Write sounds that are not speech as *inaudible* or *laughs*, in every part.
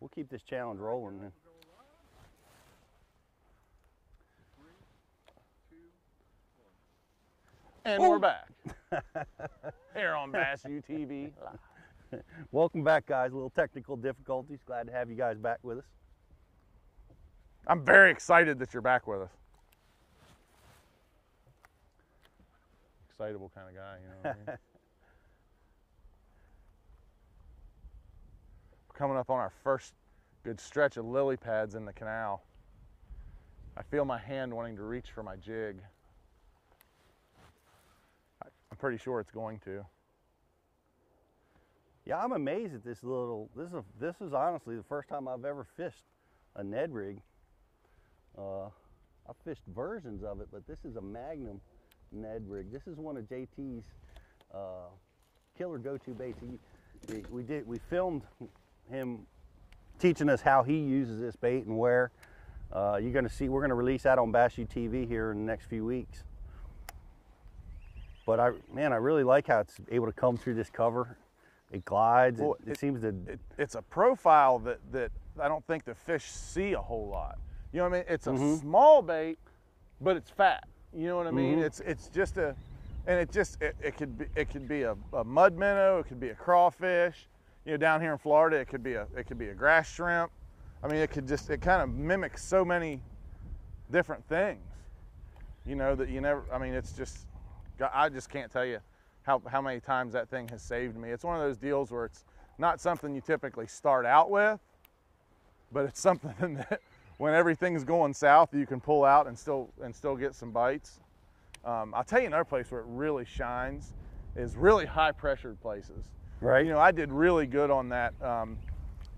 we'll keep this challenge rolling. Then. And we're back. *laughs* Here on Bass UTV Live. *laughs* Welcome back, guys. A little technical difficulties. Glad to have you guys back with us. I'm very excited that you're back with us. Excitable kind of guy, you know *laughs* what I mean? We're coming up on our first good stretch of lily pads in the canal. I feel my hand wanting to reach for my jig. I'm pretty sure it's going to. Yeah, I'm amazed at this little. This is a, this is honestly the first time I've ever fished a Ned rig. Uh, I've fished versions of it, but this is a Magnum Ned rig. This is one of JT's uh, killer go-to baits. He, we, we did we filmed him teaching us how he uses this bait and where. Uh, you're going to see. We're going to release that on Bass TV here in the next few weeks. But I, man, I really like how it's able to come through this cover. It glides. Well, it, it seems to. it, it's a profile that, that I don't think the fish see a whole lot. You know what I mean? It's a Mhm. small bait, but it's fat. You know what I mean? Mhm. It's it's just a, and it just it, it could be it could be a, a mud minnow, it could be a crawfish. You know, down here in Florida, it could be a it could be a grass shrimp. I mean, it could just it kind of mimics so many different things. You know that you never. I mean, it's just I just can't tell you how, how many times that thing has saved me. It's one of those deals where it's not something you typically start out with, but it's *laughs* something that when everything's going south, you can pull out and still and still get some bites. Um, I'll tell you another place where it really shines is really high pressured places. Right. You know, I did really good on that um,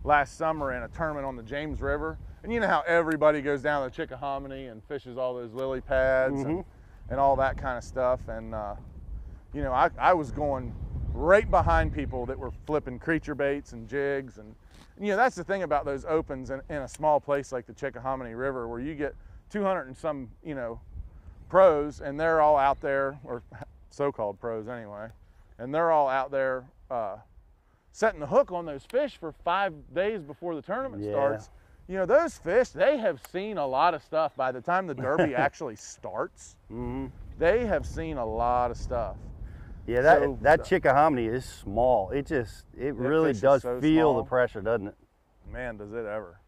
last summer in a tournament on the James River. And you know how everybody goes down the Chickahominy and fishes all those lily pads and, Mhm. and all that kind of stuff. And, uh, you know, I, I was going right behind people that were flipping creature baits and jigs. And, you know, that's the thing about those opens in, in a small place like the Chickahominy River where you get 200 and some, you know, pros and they're all out there, or *laughs* so-called pros anyway, and they're all out there uh, setting the hook on those fish for five days before the tournament Yeah. starts. You know, those fish, they have seen a lot of stuff by the time the derby *laughs* actually starts. hmm They have seen a lot of stuff. Yeah, that So- that Chickahominy is small. It just it really does so feel the pressure, doesn't it? Man, does it ever.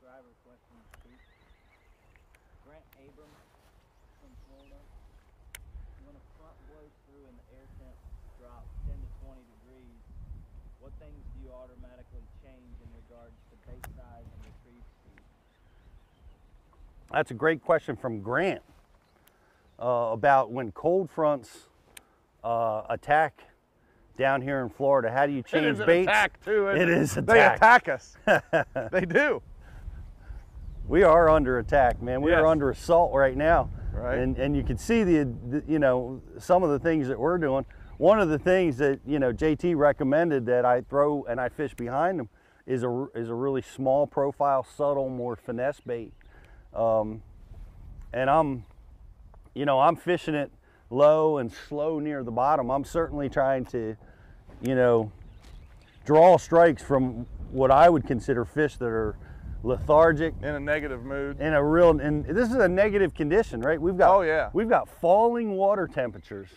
driver question. Pete. Grant Abrams from Florida. When a front blows through and the air temp drops 10 to 20 degrees, what things do you automatically change in regards to bait size and retrieve speed? That's a great question from Grant uh, about when cold fronts uh, attack down here in Florida. How do you It change an baits? attack too. isn't It is They attack. attack us. *laughs* they do. We are under attack, man. We Yes. are under assault right now. Right. And and you can see the, the you know some of the things that we're doing. One of the things that you know JT recommended that I throw and I fish behind them is a is a really small profile, subtle, more finesse bait. Um, and I'm, you know, I'm fishing it low and slow near the bottom. I'm certainly trying to, you know, draw strikes from what I would consider fish that are lethargic In a negative mood. in a real and this is a negative condition, right? We've got Oh, yeah. we've got falling water temperatures,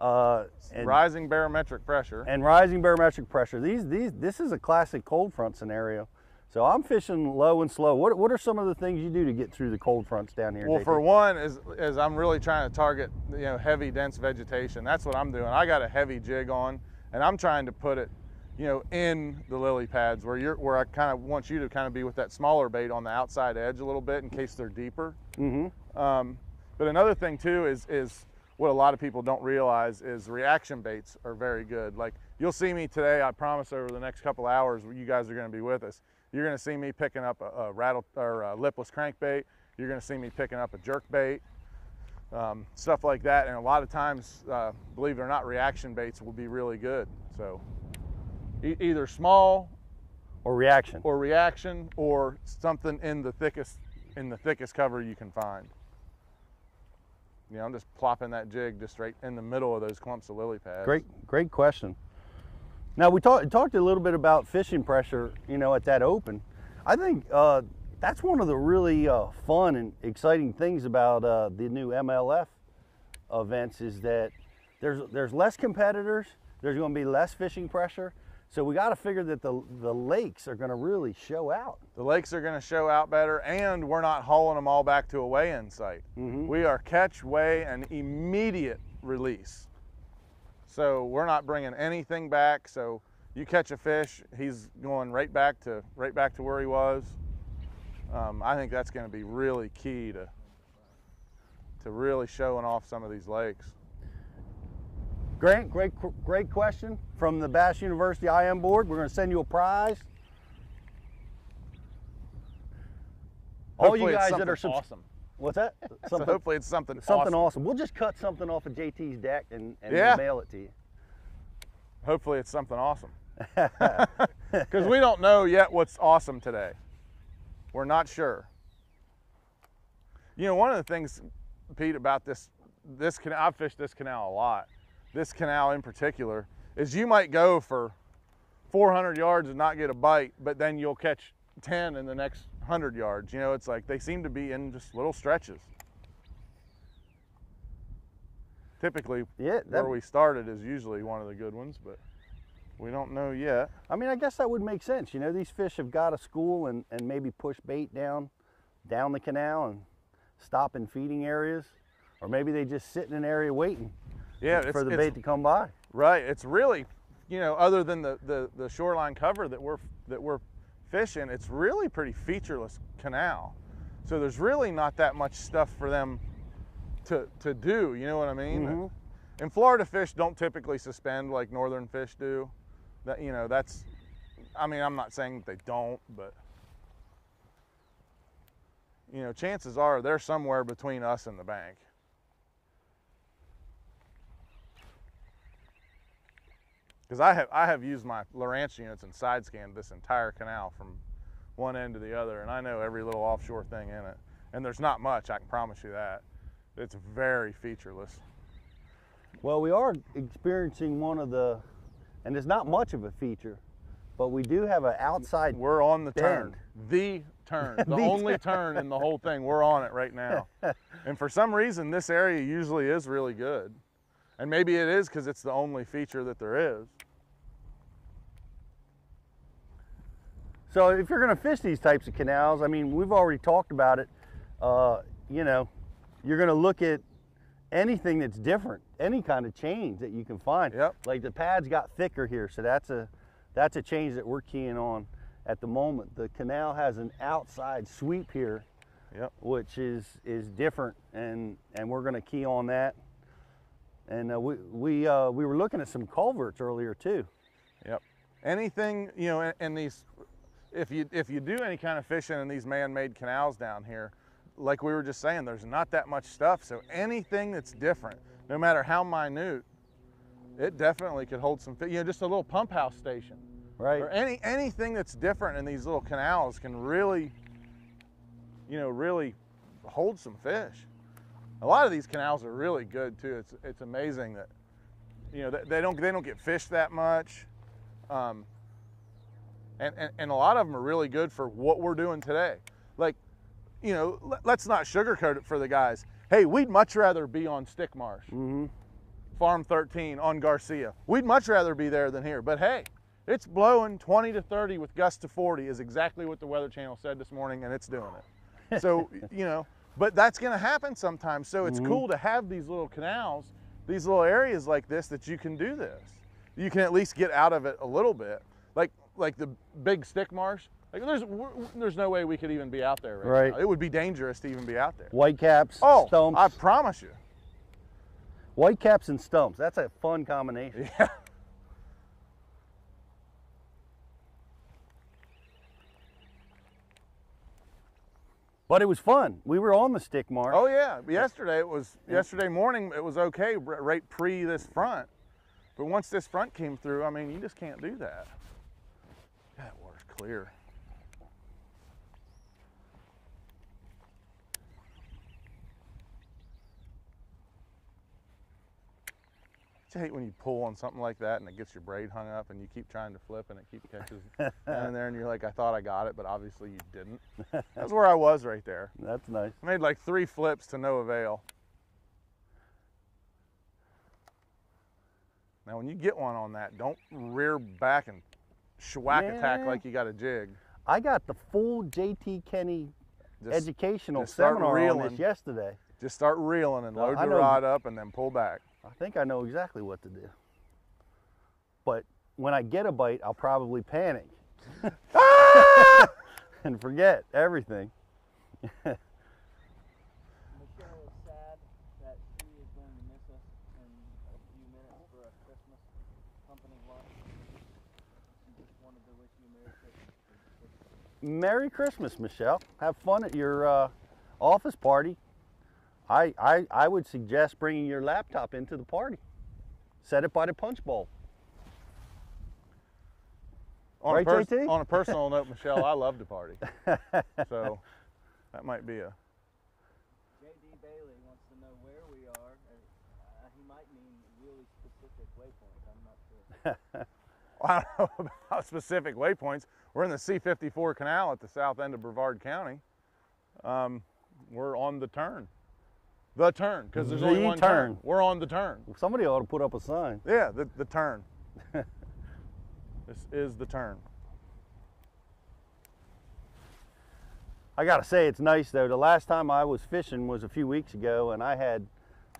uh, and, rising barometric pressure. and rising barometric pressure. These these this is a classic cold front scenario. So I'm fishing low and slow. What what are some of the things you do to get through the cold fronts down here? Well, for one, is is I'm really trying to target you know heavy, dense vegetation. That's what I'm doing. I got a heavy jig on, and I'm trying to put it, you know, in the lily pads where you're where I kind of want you to kind of be with that smaller bait on the outside edge a little bit in case they're deeper. Mm-hmm. Um, but another thing too is is what a lot of people don't realize is reaction baits are very good. Like you'll see me today. I promise over the next couple hours, you guys are going to be with us. You're going to see me picking up a, a rattle or a lipless crankbait. You're going to see me picking up a jerk bait, um, stuff like that. And a lot of times, uh, believe it or not, reaction baits will be really good. So e- either small or reaction. or reaction or something in the thickest in the thickest cover you can find. You know, I'm just plopping that jig just right in the middle of those clumps of lily pads. Great great question. Now we talked talked a little bit about fishing pressure, you know, at that open. I think uh, that's one of the really uh, fun and exciting things about uh, the new MLF events is that there's there's less competitors. There's going to be less fishing pressure. So we got to figure that the the lakes are going to really show out. The lakes are going to show out better, and we're not hauling them all back to a weigh-in site. Mhm. We are catch, weigh, and immediate release. So we're not bringing anything back. So you catch a fish, he's going right back to right back to where he was. Um, I think that's going to be really key to to really showing off some of these lakes. Grant, great great question from the Bass University IM board. We're going to send you a prize. All you Hopefully it's guys that are something awesome. What's that? So hopefully it's something something awesome. awesome. We'll just cut something off of JT's deck and, and Yeah. mail it to you. Hopefully it's something awesome. *laughs* *laughs* Because we don't know yet what's awesome today. We're not sure. You know, one of the things, Pete, about this this canal, I've fished this canal a lot. This canal in particular is you might go for 400 yards and not get a bite, but then you'll catch 10 in the next 100 yards. You know, it's like they seem to be in just little stretches. Typically, Yeah, that, where we started is usually one of the good ones, but we don't know yet. I mean, I guess that would make sense. You know, these fish have got a school and, and maybe push bait down down the canal and stop in feeding areas, or maybe they just sit in an area waiting Yeah, for the bait to come by. right. It's really, you know, other than the, the, the shoreline cover that we're that we're fishing, it's really pretty featureless canal. So there's really not that much stuff for them to to do. You know what I mean? Mhm. And Florida fish don't typically suspend like northern fish do. That you know, that's. I mean, I'm not saying that they don't, but you know, chances are they're somewhere between us and the bank. Because I have I have used my Lowrance units and side scanned this entire canal from one end to the other, and I know every little offshore thing in it. And there's not much, I can promise you that. It's very featureless. Well, we are experiencing one of the, and it's not much of a feature, but we do have an outside. We're on the turn. The turn. *laughs* The, The only turn in the whole thing. We're on it right now. *laughs* and for some reason, this area usually is really good. And maybe it is because it's the only feature that there is. So if you're going to fish these types of canals, I mean, we've already talked about it. Uh, you know, you're going to look at anything that's different, any kind of change that you can find. Yep. Like the pads got thicker here, so that's a that's a change that we're keying on at the moment. The canal has an outside sweep here, Yep. which is is different, and and we're going to key on that. And uh, we we uh, we were looking at some culverts earlier too. Yep. Anything, you know, in, in these, if you if you do any kind of fishing in these man-made canals down here, like we were just saying, there's not that much stuff. So anything that's different, no matter how minute, it definitely could hold some. You know, just a little pump house station. Right. or any anything that's different in these little canals can really you know really hold some fish a lot of these canals are really good too it's it's amazing that you know they, they don't they don't get fished that much um, and, and and a lot of them are really good for what we're doing today like you know let, let's not sugarcoat it for the guys hey we'd much rather be on stick marsh Mm-hmm. Farm 13 on Garcia. We'd much rather be there than here, but hey, it's blowing 20 to 30 with gusts to 40 is exactly what the Weather Channel said this morning, and it's doing it. So, *laughs* you know, but that's going to happen sometimes. So it's mm-hmm. cool to have these little canals, these little areas like this that you can do this. You can at least get out of it a little bit. Like like the big stick marsh. Like there's there's no way we could even be out there right, Right. now. It would be dangerous to even be out there. White caps, Oh, stumps. I promise you. White caps and stumps. That's a fun combination. *laughs* Yeah. But it was fun. We were on the stick marsh. Oh yeah, yesterday it was yesterday morning it was okay right pre this front, but once this front came through, I mean you just can't do that. That water's clear. You hate when you pull on something like that and it gets your braid hung up and you keep trying to flip and it keep catches *laughs* down in there and you're like, I thought I got it, but obviously you didn't. *laughs* That's where I was right there. That's nice. I made like three flips to no avail. Now, when you get one on that, don't rear back and schwack attack like you got a jig. I got the full JT Kenney Just, educational just seminar on reeling. this yesterday. just start reeling and load I the rod up and then pull back. I think I know exactly what to do. But when I get a bite, I'll probably panic *laughs* and forget everything. Michelle is sad that she is going to miss us in a few minutes for a Christmas company lunch. Just wanted to wish you a Merry Christmas. for- for- Merry Christmas, Michelle. Have fun at your uh, office party. I, I, I would suggest bringing your laptop into the party. Set it by the punch bowl. On, Right, a pers- JT? *laughs* on a personal note, Michelle, I love to party. So *laughs* that might be a. J.D. Bailey wants to know where we are. Uh, he might mean really specific waypoints. I'm not sure. *laughs* I don't know about specific waypoints. We're in the C54 canal at the south end of Brevard County. Um, we're on the turn. The turn, because there's only one turn. turn. We're on the turn. Somebody ought to put up a sign. Yeah, the, the turn. *laughs* this is the turn. I gotta say, it's nice though. The last time I was fishing was a few weeks ago, and I had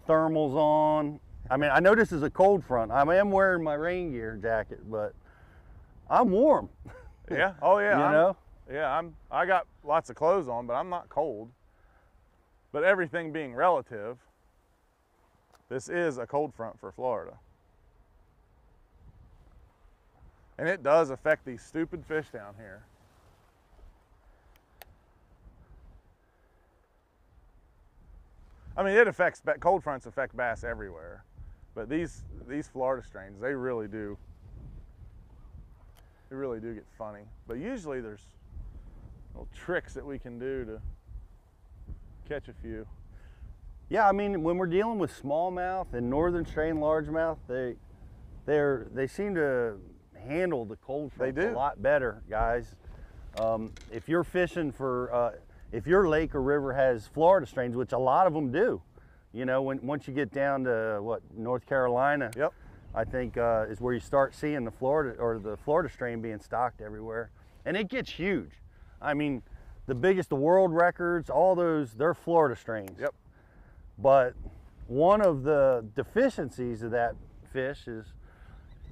thermals on. I mean, I know this is a cold front. I am wearing my rain gear jacket, but I'm warm. Yeah. Oh yeah. *laughs* you I'm- know, Yeah, I'm. I got lots of clothes on, but I'm not cold. But everything being relative, this is a cold front for Florida. And it does affect these stupid fish down here. I mean, it affects cold fronts affect bass everywhere, but these these Florida strains they really do. They really do get funny. But usually there's little tricks that we can do to catch a few. yeah. I mean, when we're dealing with smallmouth and northern strain largemouth, they they're they seem to handle the cold They front a lot better, guys. Um, if you're fishing for, uh, if your lake or river has Florida strains, which a lot of them do, you know, when once you get down to what North Carolina, Yep. I think uh, is where you start seeing the Florida or the Florida strain being stocked everywhere, and it gets huge. I mean, the biggest, the world records, all those, they're Florida strains. Yep. But one of the deficiencies of that fish is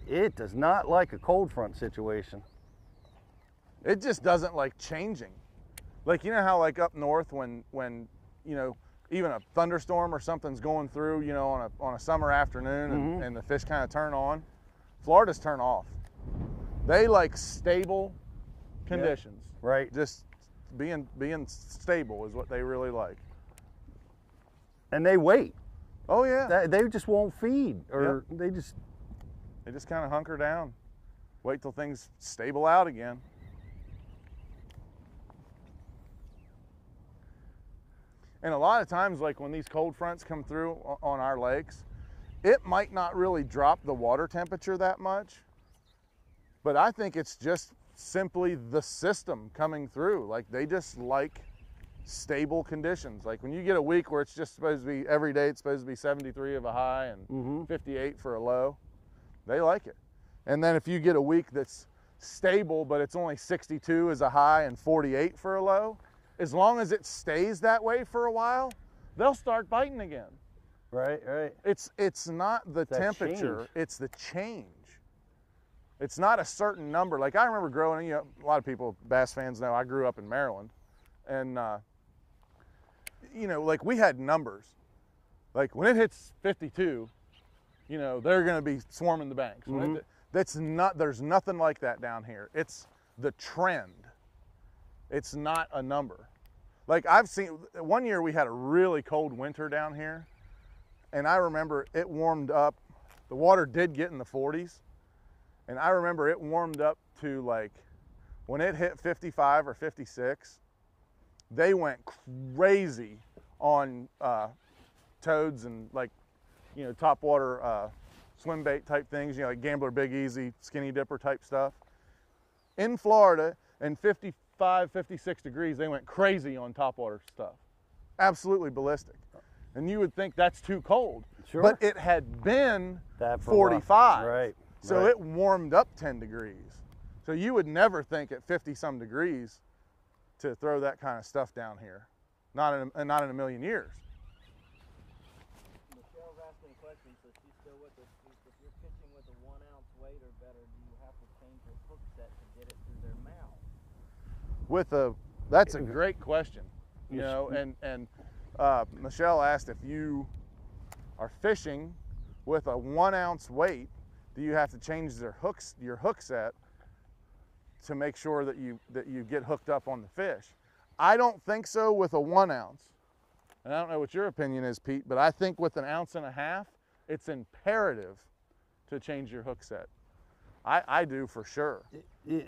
it does not like a cold front situation. It just doesn't like changing. Like you know how like up north when when you know even a thunderstorm or something's going through, you know, on a on a summer afternoon and, mm-hmm. and the fish kind of turn on. Florida's turn off. They like stable conditions. Right. Just being being stable is what they really like. And they wait. Oh yeah. They they just won't feed, or they just They just kind of hunker down, wait till things stable out again. And a lot of times, like when these cold fronts come through on our lakes, it might not really drop the water temperature that much, but I think it's just simply the system coming through. Like they just like stable conditions. Like when you get a week where it's just supposed to be every day, it's supposed to be 73 of a high and Mhm. 58 for a low, they like it. And then if you get a week that's stable, but it's only 62 as a high and 48 for a low, as long as it stays that way for a while, they'll start biting again. right, right. It's it's not the That temperature, change. it's the change. It's not a certain number. Like I remember growing, you know, a lot of people, bass fans know I grew up in Maryland, and uh, you know, like we had numbers. Like when it hits 52, you know, they're going to be swarming the banks. When it- that's not. There's nothing like that down here. It's the trend. It's not a number. Like I've seen one year we had a really cold winter down here, and I remember it warmed up. The water did get in the 40s, and I remember it warmed up to like when it hit 55 or 56. They went crazy on uh, toads and like you know top water uh, swim bait type things, you know, like Gambler Big Easy, Skinny Dipper type stuff. In Florida, in 55, 56 degrees, they went crazy on topwater stuff. Absolutely ballistic. And you would think that's too cold. Sure. But it had been That for a while. 45. Right. So right. it warmed up 10 degrees. So you would never think at 50 some degrees to throw that kind of stuff down here. Not in a, not in a million years. Michelle's asking a question, so she's still with us. If if you're pitching with a one ounce weight or better, do you have to change your hook set to get it through their mouth? with a that's a great question you know and and uh, michelle asked if you are fishing with a one ounce weight do you have to change their hooks your hook set to make sure that you that you get hooked up on the fish. I don't think so with a one ounce. And i don't know what your opinion is pete but i think with an ounce and a half it's imperative to change your hook set. I i do for sure.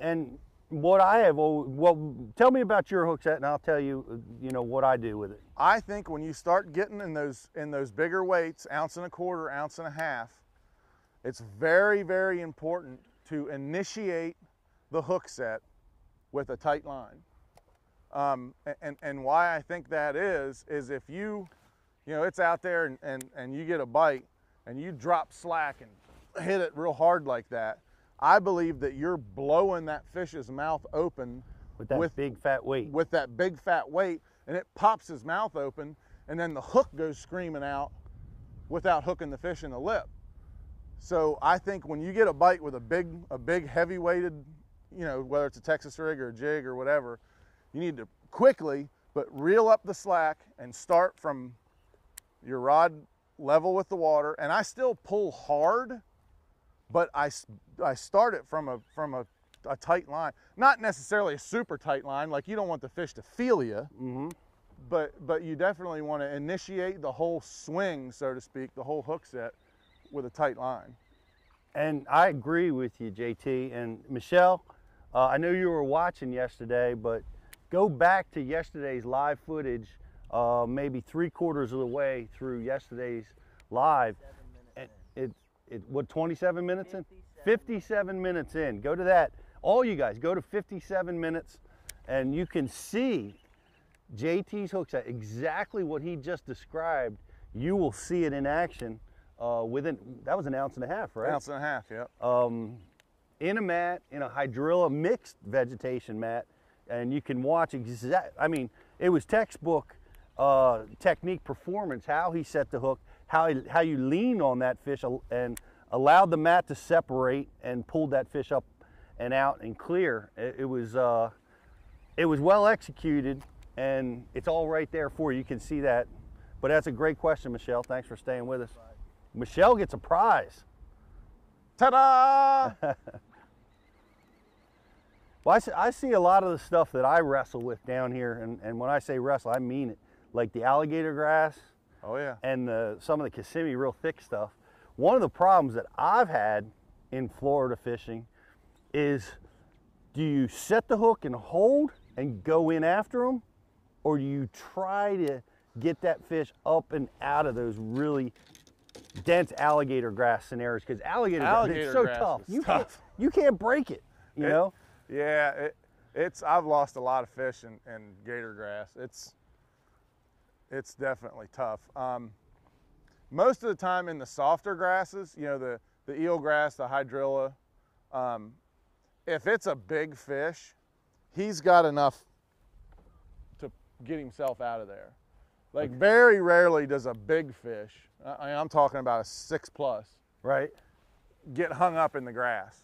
And what I have, well, well, tell me about your hook set, and I'll tell you, uh, you know, what I do with it. I think when you start getting in those in those bigger weights, ounce and a quarter, ounce and a half, it's very very important to initiate the hook set with a tight line. Um, and and why I think that is is if you, you know, it's out there and and, and you get a bite and you drop slack and hit it real hard like that. I believe that you're blowing that fish's mouth open With that With- big fat weight. with that big fat weight and it pops his mouth open and then the hook goes screaming out without hooking the fish in the lip. So I think when you get a bite with a big a big heavy weighted, you know, whether it's a Texas rig or a jig or whatever, you need to quickly but reel up the slack and start from your rod level with the water. And I still pull hard but I, I start it from a from a, a tight line. Not necessarily a super tight line like you don't want the fish to feel you hmm but but you definitely want to initiate the whole swing so to speak the whole hook set with a tight line And I agree with you, JT. And Michelle, uh, I know you were watching yesterday, but go back to yesterday's live footage, uh, maybe three quarters of the way through yesterday's live. And it, it, what, 27 minutes in? 57 57 minutes in. Go to that. All you guys, go to 57 minutes and you can see JT's hook set, exactly what he just described. You will see it in action uh, within, that was an ounce and a half, right? ounce and a half yep um, in a mat, in a hydrilla mixed vegetation mat, and you can watch exact. I mean, it was textbook uh, technique performance. How he set the hook, how he, how you lean on that fish, and allowed the mat to separate and pulled that fish up and out and clear. It, it was uh, it was well executed, and it's all right there for you. You can see that. But that's a great question, Michelle. Thanks for staying with us. Michelle gets a prize. ta-da *laughs* Well, I see, I see a lot of the stuff that I wrestle with down here, and, and when I say wrestle, I mean it. Like the alligator grass oh yeah and the, some of the Kissimmee real thick stuff. One of the problems that I've had in Florida fishing is do you set the hook and hold and go in after them, or do you try to get that fish up and out of those really dense alligator grass scenarios? Because alligator, grass, Alligator it's so tough. You tough. can't you can't break it. You It- know. Yeah, it, it's. I've lost a lot of fish in, in gator grass. It's it's definitely tough. Um, most of the time in the softer grasses, you know, the the eel grass, the hydrilla, um, if it's a big fish, he's got enough to get himself out of there. Like very rarely does a big fish, I, I'm talking about a six plus, Right. get hung up in the grass.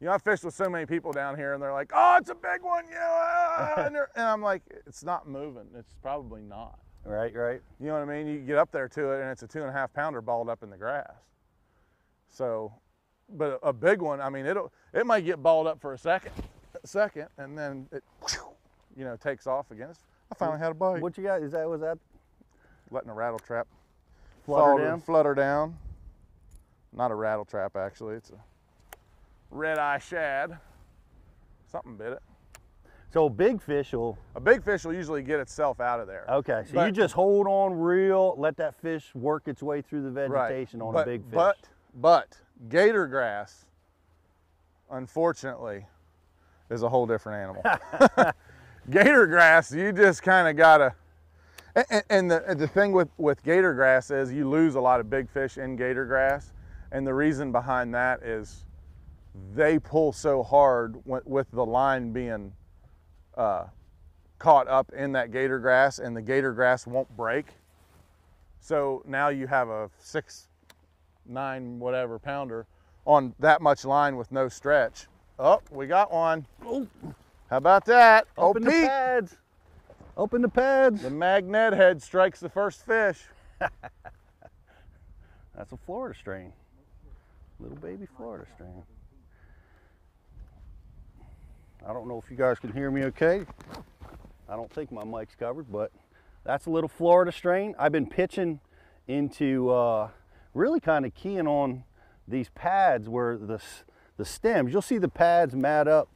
You know, I fished with so many people down here, and they're like, "Oh, it's a big one," you know, ah," and, and I'm like, "It's not moving. It's probably not." Right. Right. You know what I mean? You get up there to it, and it's a two and a half pounder balled up in the grass. So, but a big one, I mean, it'll it might get balled up for a second, a second, and then it, you know, takes off again. I finally had a bite. What you got? Is that was that Letting a rattle trap flutter down? flutter down. Not a rattle trap, actually. It's a red eye shad. Something bit it. So a big fish will. A big fish will usually get itself out of there. Okay. So you just hold on real, let that fish work its way through the Right. vegetation on but, a big fish. But but Gator grass, unfortunately, is a whole different animal. *laughs* *laughs* gator grass, you just kind of gotta. And, and the the thing with with gator grass is you lose a lot of big fish in gator grass, and the reason behind that is they pull so hard wi- with the line being uh, caught up in that gator grass, and the gator grass won't break. So now you have a six, nine, whatever pounder on that much line with no stretch. Oh, we got one. Oh, How about that? open oh, Pete, pads. Open the pads. the magnet head strikes the first fish. *laughs* That's a Florida strain. Little baby Florida strain. I don't know if you guys can hear me okay. I don't think my mic's covered, but that's a little Florida strain. I've been pitching into uh, really kind of keying on these pads where the, the stems, you'll see the pads mat up,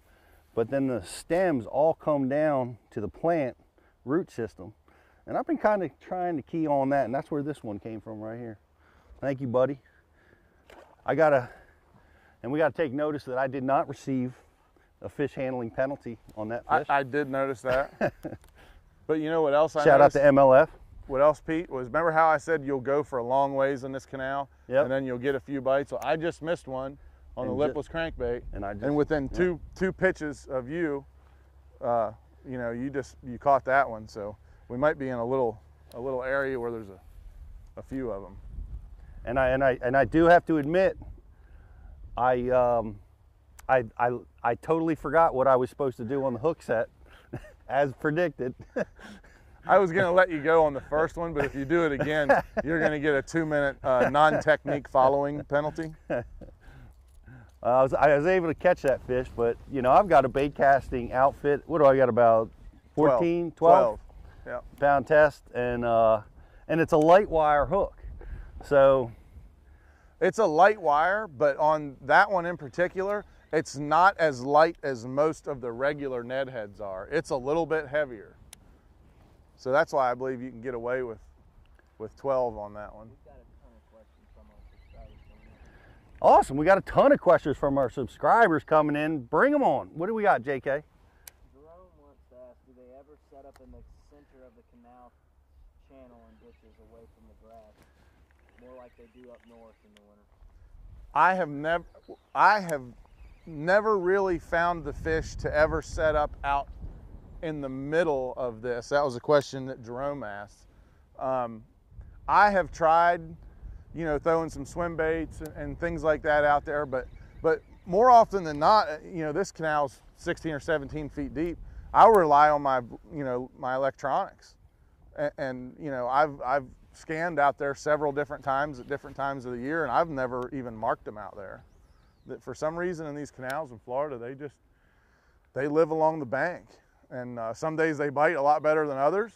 but then the stems all come down to the plant root system. And I've been kind of trying to key on that, and that's where this one came from right here. Thank you, buddy. I gotta, and we gotta take notice that I did not receive a fish handling penalty on that I, fish. I did notice that. *laughs* but you know what else I Shout out to MLF. what else, Pete? Was remember how I said you'll go for a long ways in this canal, Yep. and then you'll get a few bites. Well, I just missed one on And the lipless crankbait, And I just, and within yeah. two two pitches of you, uh, you know, you just you caught that one. So we might be in a little a little area where there's a a few of them. and I and I and I do have to admit, I um, I I I totally forgot what I was supposed to do on the hook set, *laughs* as predicted. I was gonna let you go on the first one, but if you do it again, you're gonna get a two-minute uh, non-technique following penalty. I was I was able to catch that fish, but you know I've got a bait casting outfit. What do I got about 14, 12, Yeah. pound test, and uh, and it's a light wire hook, so It's a light wire, but on that one in particular, it's not as light as most of the regular Ned heads are. It's a little bit heavier. So that's why I believe you can get away with with 12 on that one. We've got a ton of questions from our subscribers. coming in. Awesome. We got a ton of questions from our subscribers coming in. Bring them on. What do we got, JK? Jerome wants to ask, do they ever set up in the center of the canal channel and ditches away from the grass? More like they do up north in the winter. I have never I have never really found the fish to ever set up out in the middle of this. That was a question that Jerome asked. Um, I have tried, you know, throwing some swim baits and, and things like that out there, but but more often than not, uh, you know, this canal's 16 or 17 feet deep. I rely on my, you know, my electronics, and, and you know, I've I've scanned out there several different times at different times of the year, and I've never even marked them out there. That for some reason in these canals in Florida, they just they live along the bank, and uh, some days they bite a lot better than others.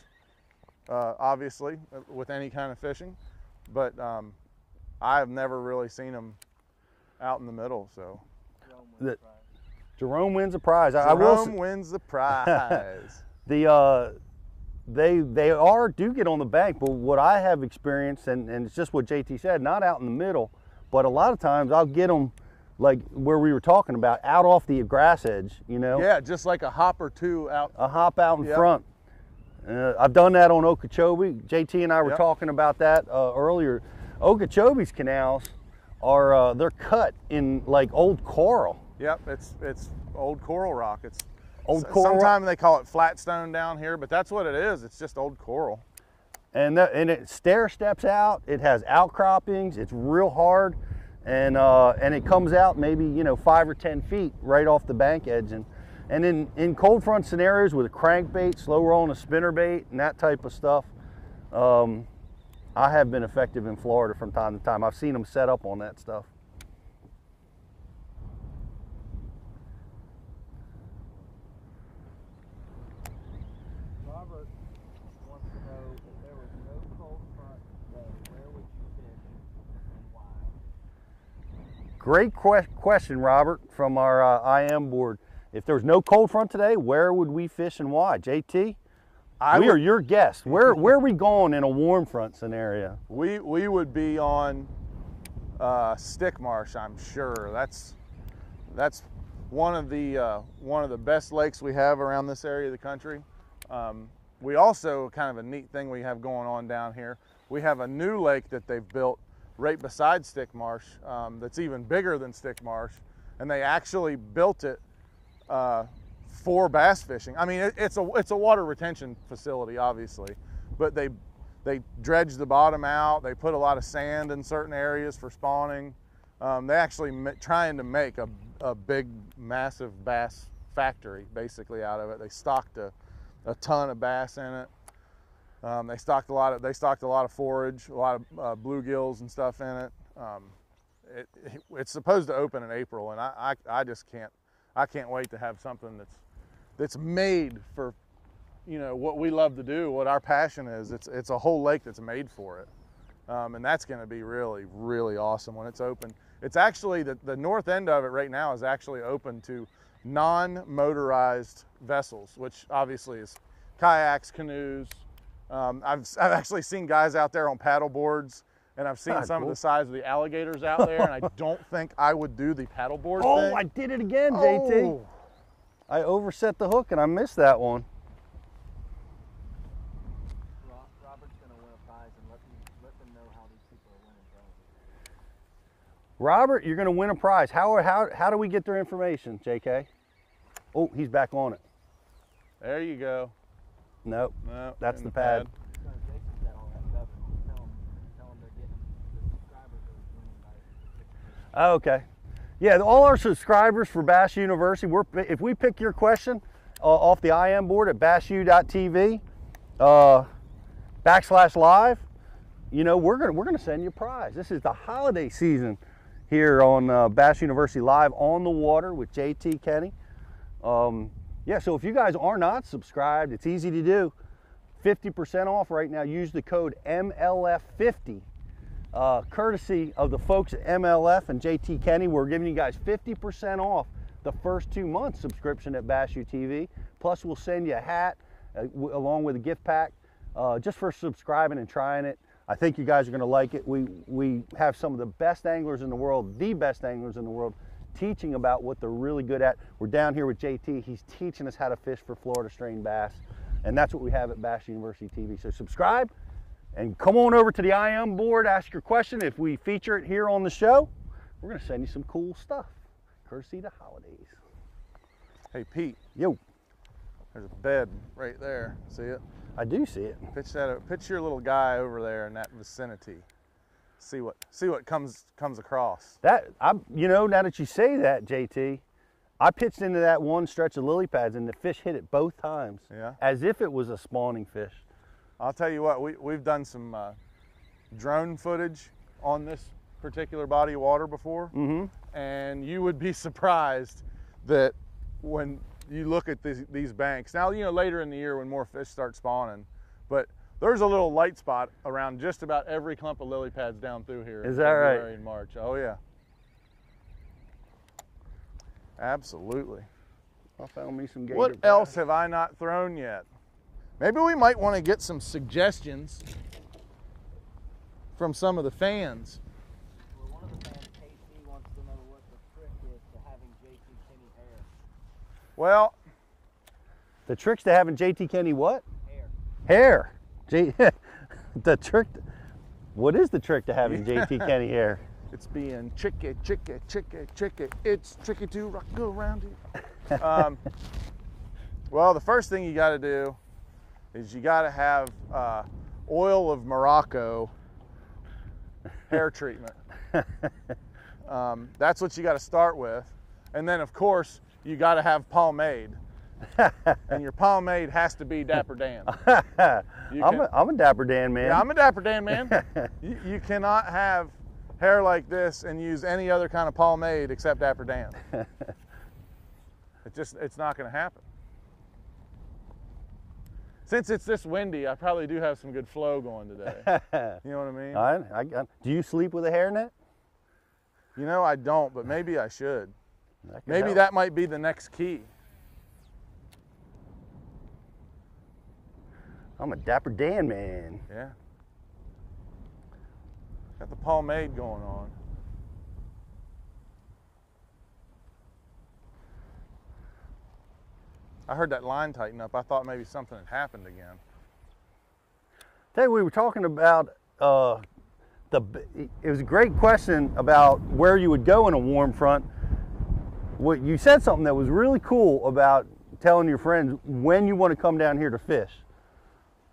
Uh, obviously, uh, with any kind of fishing, but um, I've never really seen them out in the middle. So Jerome The- wins prize. Jerome wins a prize. I, I will. s- Jerome wins the prize. *laughs* *laughs* the uh, they they are do get on the bank, but what I have experienced, and, and it's just what JT said, not out in the middle, but a lot of times I'll get them like where we were talking about, out off the grass edge, you know, yeah, just like a hop or two out. a hop out in Yep. front. Uh, I've done that on Okeechobee. JT and I were Yep. talking about that uh, earlier. Okeechobee's canals are uh, they're cut in like old coral. Yep, it's it's old coral rock. It's Old coral. Sometimes they call it flat stone down here, but that's what it is. It's just old coral. and that, and it stair steps out. It has outcroppings. It's real hard, and uh, and it comes out maybe you know five or ten feet right off the bank edge. And and in in cold front scenarios with a crankbait, slow rolling a spinner bait, and that type of stuff, um, I have been effective in Florida from time to time. I've seen them set up on that stuff. Robert wants to know if there was no cold front today, where would you fish and why? Great que- question, Robert, from our uh, IM board. If there was no cold front today, where would we fish and why? JT, I we would- are your guests. Where *laughs* where are we going in a warm front scenario? We we would be on uh, stick marsh. I'm sure that's that's one of the uh, one of the best lakes we have around this area of the country. Um, we also kind of a neat thing we have going on down here. We have a new lake that they've built right beside Stick Marsh um, that's even bigger than Stick Marsh, and they actually built it uh, for bass fishing. I mean, it, it's a it's a water retention facility, obviously, but they they dredged the bottom out. They put a lot of sand in certain areas for spawning. Um, they actually trying to make a, a big, massive bass factory basically out of it. They stocked a, a ton of bass in it. Um, they stocked a lot of they stocked a lot of forage, a lot of uh, bluegills and stuff in it. Um, it, it. It's supposed to open in April, and I, I, I just can't I can't wait to have something that's that's made for you know what we love to do, what our passion is. It's it's a whole lake that's made for it, um, and that's going to be really really awesome when it's open. It's actually the the north end of it right now is actually open to non-motorized vessels, which obviously is kayaks, canoes. Um, I've I've actually seen guys out there on paddle boards. And I've seen Ah, some cool. of the size of the alligators out there, and I *laughs* don't think I would do the paddleboard Oh, thing. I did it again, JT. Oh. I overset the hook and I missed that one. Robert's gonna win a prize and let them let them know how these people are winning prizes. Robert, you're going to win a prize. How, how, how do we get their information, JK? Oh, he's back on it. There you go. Nope. No, That's the pad. No, Jason's got all that stuff. Tell them, tell them they're getting the subscribers are winning by. Oh, okay. Yeah, all our subscribers for Bass University, we're, if we pick your question uh, off the IM board at bassu.tv uh, backslash live, you know, we're gonna we're gonna send you a prize. This is the holiday season here on uh, Bass University Live on the water with JT Kenney. Um, yeah, so if you guys are not subscribed, it's easy to do. 50% off right now. Use the code MLF50 uh, courtesy of the folks at MLF and JT Kenney, we're giving you guys 50% off the first two months subscription at Bass U TV. Plus, we'll send you a hat uh, along with a gift pack uh, just for subscribing and trying it. I think you guys are going to like it. We we have some of the best anglers in the world, the best anglers in the world, teaching about what they're really good at. We're down here with JT. He's teaching us how to fish for Florida strain bass, and that's what we have at Bass University TV. So subscribe. And come on over to the IM board, ask your question. If we feature it here on the show, we're going to send you some cool stuff, courtesy the holidays. Hey Pete, Yo, there's a bed right there. See it? I do see it. Pitch that. Pitch your little guy over there in that vicinity. See what see what comes comes across. That I, you know, now that you say that, JT, I pitched into that one stretch of lily pads, and the fish hit it both times, Yeah. as if it was a spawning fish. I'll tell you what. We we've done some uh, drone footage on this particular body of water before, Mm-hmm. and you would be *laughs* surprised that when you look at these, these banks now, you know later in the year when more fish start spawning, but there's a little light spot around just about every clump of lily pads down through here. Is in that right? February and March. Oh yeah. Absolutely. I found me some gator. What else have I not thrown yet? Maybe we might want to get some suggestions from some of the fans. Well, of the fans, KC, wants to know what the trick to having JT Kenney. Well, The tricks to having JT Kenney what? Hair. Hair. J- *laughs* the trick. What is the trick to having JT *laughs* Kenney hair? it's being tricky, tricky, tricky, tricky. It's tricky to rock around it. *laughs* Um, well, the first thing you got to do is you got to have uh, oil of Morocco hair treatment. *laughs* Um, that's what you got to start with. And then, of course, you got to have pomade. and your pomade has to be Dapper Dan. *laughs* You I'm, a, I'm a Dapper Dan man. Yeah, I'm a Dapper Dan man. *laughs* you, you cannot have hair like this and use any other kind of pomade except Dapper Dan. it just it's not going to happen. Since it's this windy, I probably do have some good flow going today. *laughs* You know what I mean? I, I, I- do you sleep with a hairnet? You know I don't, but maybe I should. That Maybe help. that might be the next key. I'm a Dapper Dan man. Yeah. Got the pomade going on. I heard that line tighten up. I thought maybe something had happened again. Today we were talking about uh, the. It was a great question about where you would go in a warm front. What you said something that was really cool about telling your friends when you want to come down here to fish.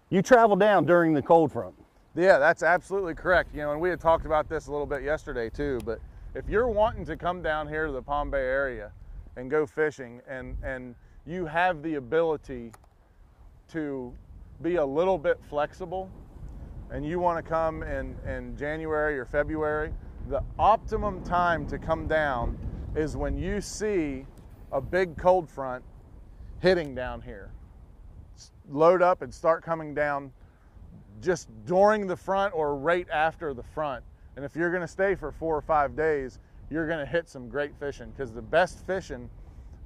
You travel down during the cold front. Yeah, that's absolutely correct. You know, and we had talked about this a little bit yesterday too. But if you're wanting to come down here to the Palm Bay area and go fishing, and and you have the ability to be a little bit flexible, and you want to come in in January or February, the optimum time to come down is when you see a big cold front hitting down here. Load up and start coming down just during the front or right after the front. And if you're going to stay for four or five days, you're going to hit some great fishing because the best fishing,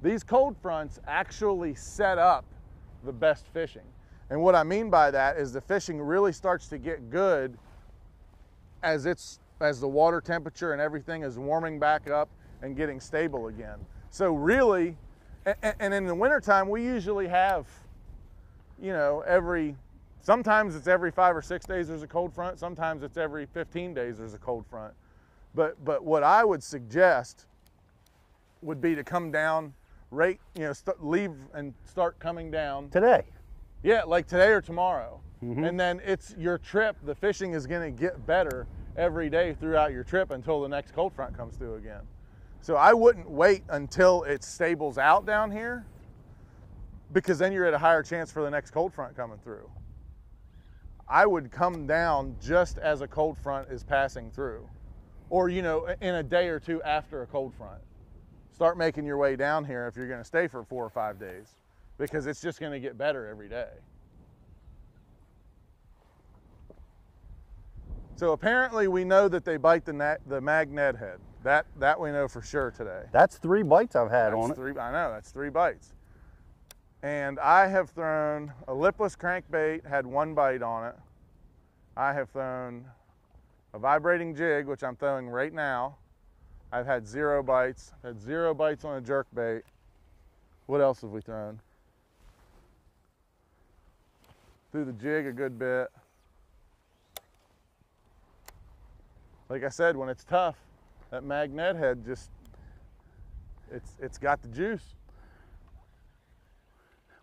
these cold fronts actually set up the best fishing. And what I mean by that is the fishing really starts to get good as it's as the water temperature and everything is warming back up and getting stable again. So really, and, in the wintertime, we usually have, you know, every Sometimes it's every five or six days there's a cold front. Sometimes it's every 15 days there's a cold front. But but what I would suggest would be to come down, rate you know, st- leave and start coming down today. Yeah, like today or tomorrow. Mm-hmm. And then it's your trip. The fishing is going to get better every day throughout your trip until the next cold front comes through again. So I wouldn't wait until it stables out down here because then you're at a higher chance for the next cold front coming through. I would come down just as a cold front is passing through, or you know, in a day or two after a cold front. Start making your way down here if you're going to stay for four or five days, because it's just going to get better every day. So apparently, we know that they bite the the magnet head. That that we know for sure today. That's three bites I've had that's on three, it. I know that's three bites and I have thrown a lipless crankbait, had one bite on it. I have thrown a vibrating jig, which I'm throwing right now. I've had zero bites, had zero bites on a jerk bait. What else have we thrown? Threw the jig a good bit. Like I said, when it's tough, that magnet head just, it's, it's got the juice.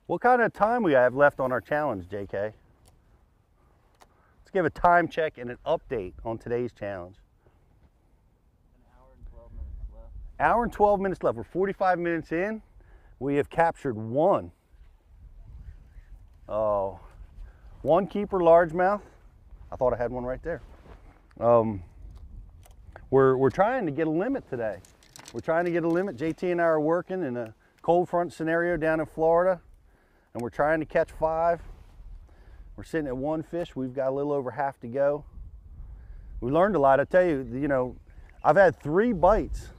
What kind of time we have left on our challenge, JK? Let's give a time check and an update on today's challenge. An hour and 12 minutes left. Hour and 12 minutes left. We're 45 minutes in. We have captured one. Oh, one keeper largemouth. I thought I had one right there. Um, we're, we're trying to get a limit today. We're trying to get a limit. JT and I are working in a cold front scenario down in Florida and we're trying to catch five. We're sitting at one fish. We've got a little over half to go. We learned a lot. I tell you, you know, I've had three bites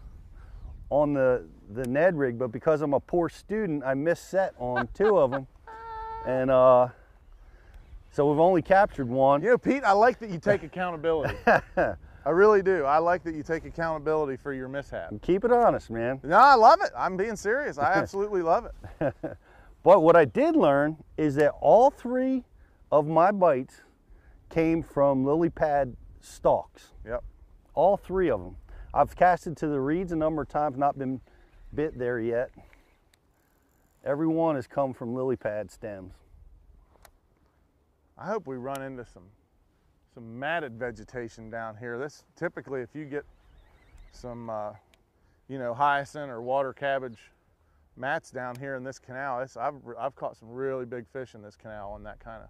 on the, the Ned rig, but because I'm a poor student, I missed set on two of them. *laughs* And uh, so we've only captured one. You know, Pete, I like that you take accountability. *laughs* I really do. I like that you take accountability for your mishap. Keep it honest, man. No, I love it. I'm being serious. I *laughs* absolutely love it. But what I did learn is that all three of my bites came from lily pad stalks. Yep. All three of them. I've casted to the reeds a number of times, not been bit there yet. Every one has come from lily pad stems. I hope we run into some some matted vegetation down here. This typically, if you get some, uh, you know, hyacinth or water cabbage mats down here in this canal. I've, I've caught some really big fish in this canal on that kind of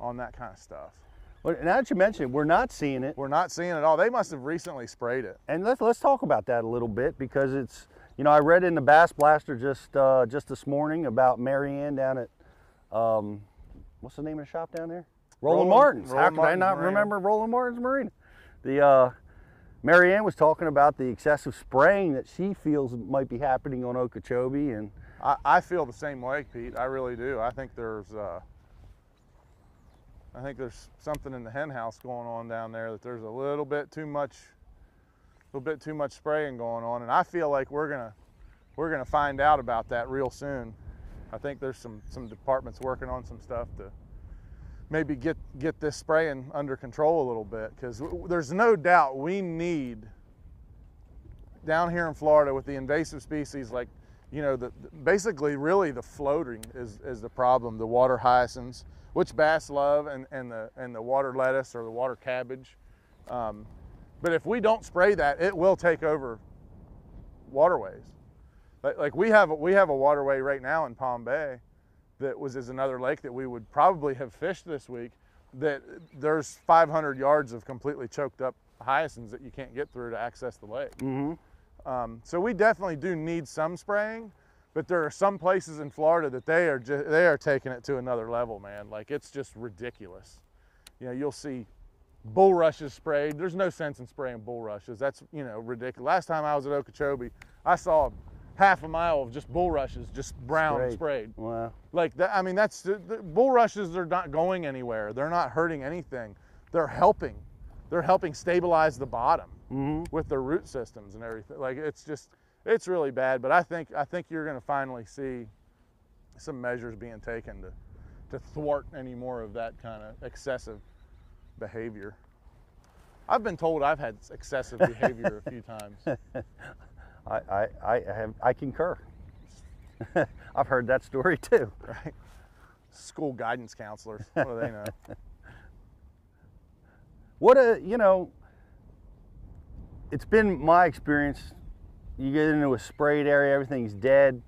on that kind of stuff. Well, now that you mention it, we're not seeing it. We're not seeing it at all. They must have recently sprayed it. And let's let's talk about that a little bit because it's you know I read in the Bass Blaster just uh, just this morning about Marianne down at um, what's the name of the shop down there? Roland, Martin's. Roland How could I not Marina. remember Roland Martin's Marina? The uh, Marianne was talking about the excessive spraying that she feels might be happening on Okeechobee, and I, I feel the same way, Pete. I really do. I think there's uh, I think there's something in the hen house going on down there that there's a little bit too much a little bit too much spraying going on and I feel like we're gonna we're gonna find out about that real soon. I think there's some some departments working on some stuff to maybe get get this spraying under control a little bit because there's no doubt we need down here in Florida with the invasive species like you know the, basically really the floating is, is the problem the water hyacinths which bass love and, and the and the water lettuce or the water cabbage um, but if we don't spray that it will take over waterways like, like we have we have a waterway right now in Palm Bay that was is another lake that we would probably have fished this week that there's 500 yards of completely choked up hyacinths that you can't get through to access the lake. Mm-hmm. Um, so we definitely do need some spraying, but there are some places in Florida that they are ju- they are taking it to another level, man. Like it's just ridiculous. You know, you'll see bulrushes sprayed. There's no sense in spraying bulrushes. That's you know ridiculous. Last time I was at Okeechobee, I saw half a mile of just bulrushes, just brown sprayed. Sprayed. Wow. Like that. I mean, that's the, the bulrushes. They're not going anywhere. They're not hurting anything. They're helping. They're helping stabilize the bottom Mm-hmm. with their root systems and everything. Like it's just, it's really bad. But I think I think you're going to finally see some measures being taken to to thwart any more of that kind of excessive behavior. I've been told I've had excessive behavior a few *laughs* times. I, I, I have I concur. *laughs* I've heard that story too. Right? School guidance counselors. What do they know? *laughs* What a you know. It's been my experience. You get into a sprayed area, everything's dead.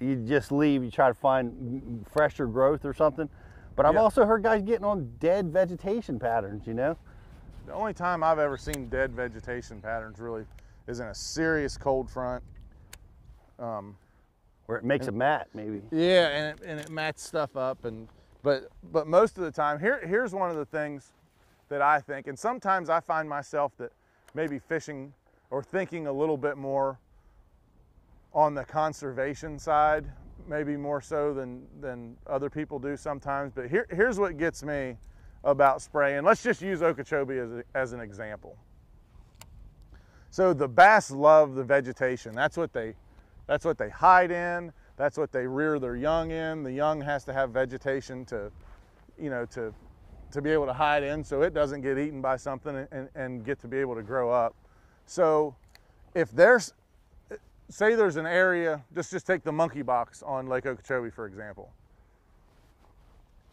You just leave. You try to find fresher growth or something. But I've Yeah. also heard guys getting on dead vegetation patterns. You know. The only time I've ever seen dead vegetation patterns really is in a serious cold front. Um, Where it makes a mat, maybe. Yeah, and it, and it mats stuff up, and but but most of the time, here here's one of the things that I think, and sometimes I find myself that maybe fishing or thinking a little bit more on the conservation side, maybe more so than than other people do sometimes. But here here's what gets me about spraying. Let's just use Okeechobee as, a, as an example. So the bass love the vegetation. That's what they that's what they hide in. That's what they rear their young in. The young has to have vegetation to, you know, to, to be able to hide in so it doesn't get eaten by something and, and get to be able to grow up. So if there's, say there's an area, just, just take the monkey box on Lake Okeechobee, for example.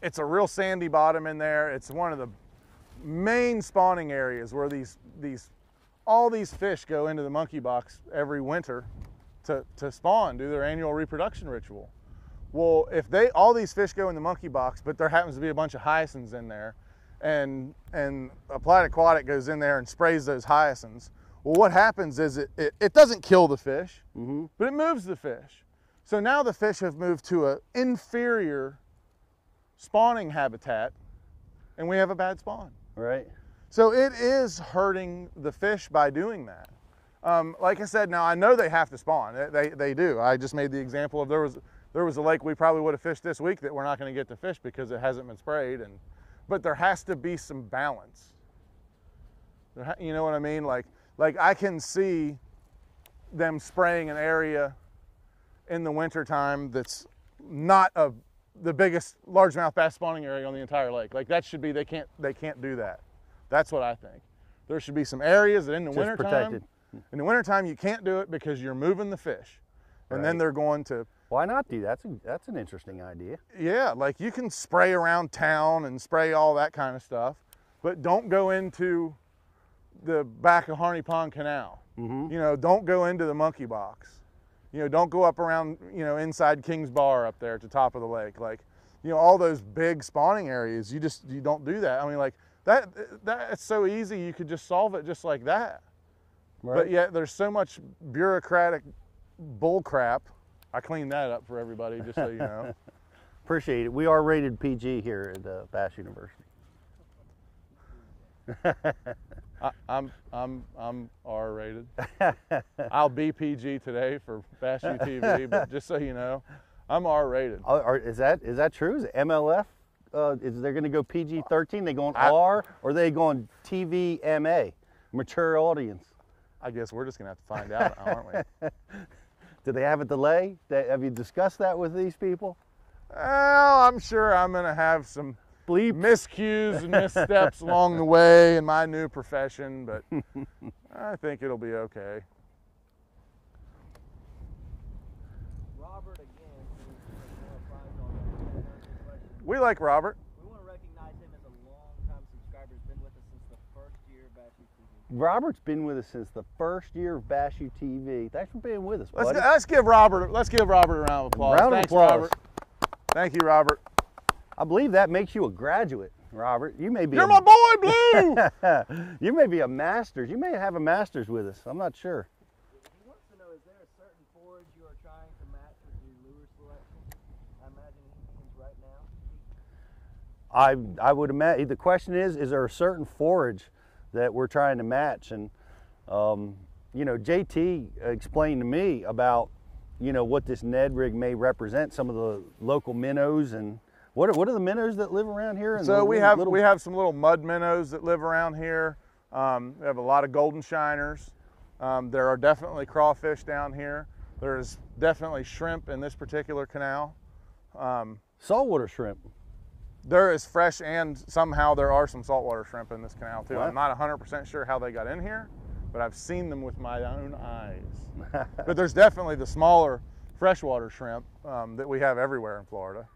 It's a real sandy bottom in there. It's one of the main spawning areas where these, these, all these fish go into the monkey box every winter to, to spawn, do their annual reproduction ritual. Well, if they all these fish go in the monkey box, but there happens to be a bunch of hyacinths in there, and and Applied Aquatic goes in there and sprays those hyacinths, well, what happens is it it, it doesn't kill the fish, Mm-hmm. but it moves the fish. So now the fish have moved to an inferior spawning habitat, and we have a bad spawn. Right. So it is hurting the fish by doing that. Um, like I said, now I know they have to spawn. They, they, they do. I just made the example of there was there was a lake we probably would have fished this week that we're not going to get to fish because it hasn't been sprayed. And but there has to be some balance. There ha- you know what I mean? Like like I can see them spraying an area in the wintertime that's not a the biggest largemouth bass spawning area on the entire lake. Like that should be they can't they can't do that. That's what I think. There should be some areas that in the Just protected. in the wintertime you can't do it because you're moving the fish. And then they're going to Why not do that? That's a, that's an interesting idea. yeah, like you can spray around town and spray all that kind of stuff, but don't go into the back of Harney Pond Canal. Mm-hmm. You know, don't go into the monkey box. You know, don't go up around, you know, inside King's Bar up there at the top of the lake. Like, you know, all those big spawning areas, you just you don't do that. I mean, like that that's so easy. You could just solve it just like that. Right. But yet there's so much bureaucratic bull crap. I cleaned that up for everybody just so you know. *laughs* Appreciate it. We are rated PG here at uh, Bass University. *laughs* I, I'm I'm I'm R rated. *laughs* I'll be PG today for Bass U TV, but just so you know, I'm R rated. Oh, are, is that is that true? Is it MLF? Uh, is they're going to go PG thirteen? They going I- R or they going TVMA, mature audience? I guess we're just gonna have to find out, aren't we? *laughs* Do they have a delay? Have you discussed that with these people? Well, I'm sure I'm gonna have some Bleep. miscues and missteps *laughs* along the way in my new profession, but *laughs* I think it'll be okay. Robert again, who's more applies on that question. We like Robert. We want to recognize him as a long-time subscriber. He's been with us since the first year of Bass U TV. Robert's been with us since the first year of Bass U TV. Thanks for being with us, Let's, buddy. let's give Robert let's give Robert a round of applause. Round of Thanks, applause. Robert. Thank you, Robert. I believe that makes you a graduate, Robert. You may be. You're a, my boy, Blue. *laughs* you may be a master's. You may have a master's with us. I'm not sure. He wants to know, is there a certain forage you are trying to match with your lure selection? I imagine he right now. I I would imagine the question is: Is there a certain forage that we're trying to match? And um, you know, JT explained to me about you know what this Ned rig may represent. Some of the local minnows and what are, what are the minnows that live around here? And So we have little- we have some little mud minnows that live around here. Um, we have a lot of golden shiners. Um, there are definitely crawfish down here. There's definitely shrimp in this particular canal. Um, saltwater shrimp. there is fresh and somehow there are some saltwater shrimp in this canal too. What? I'm not 100% sure how they got in here, but I've seen them with my own eyes. *laughs* but there's definitely the smaller freshwater shrimp um, that we have everywhere in Florida.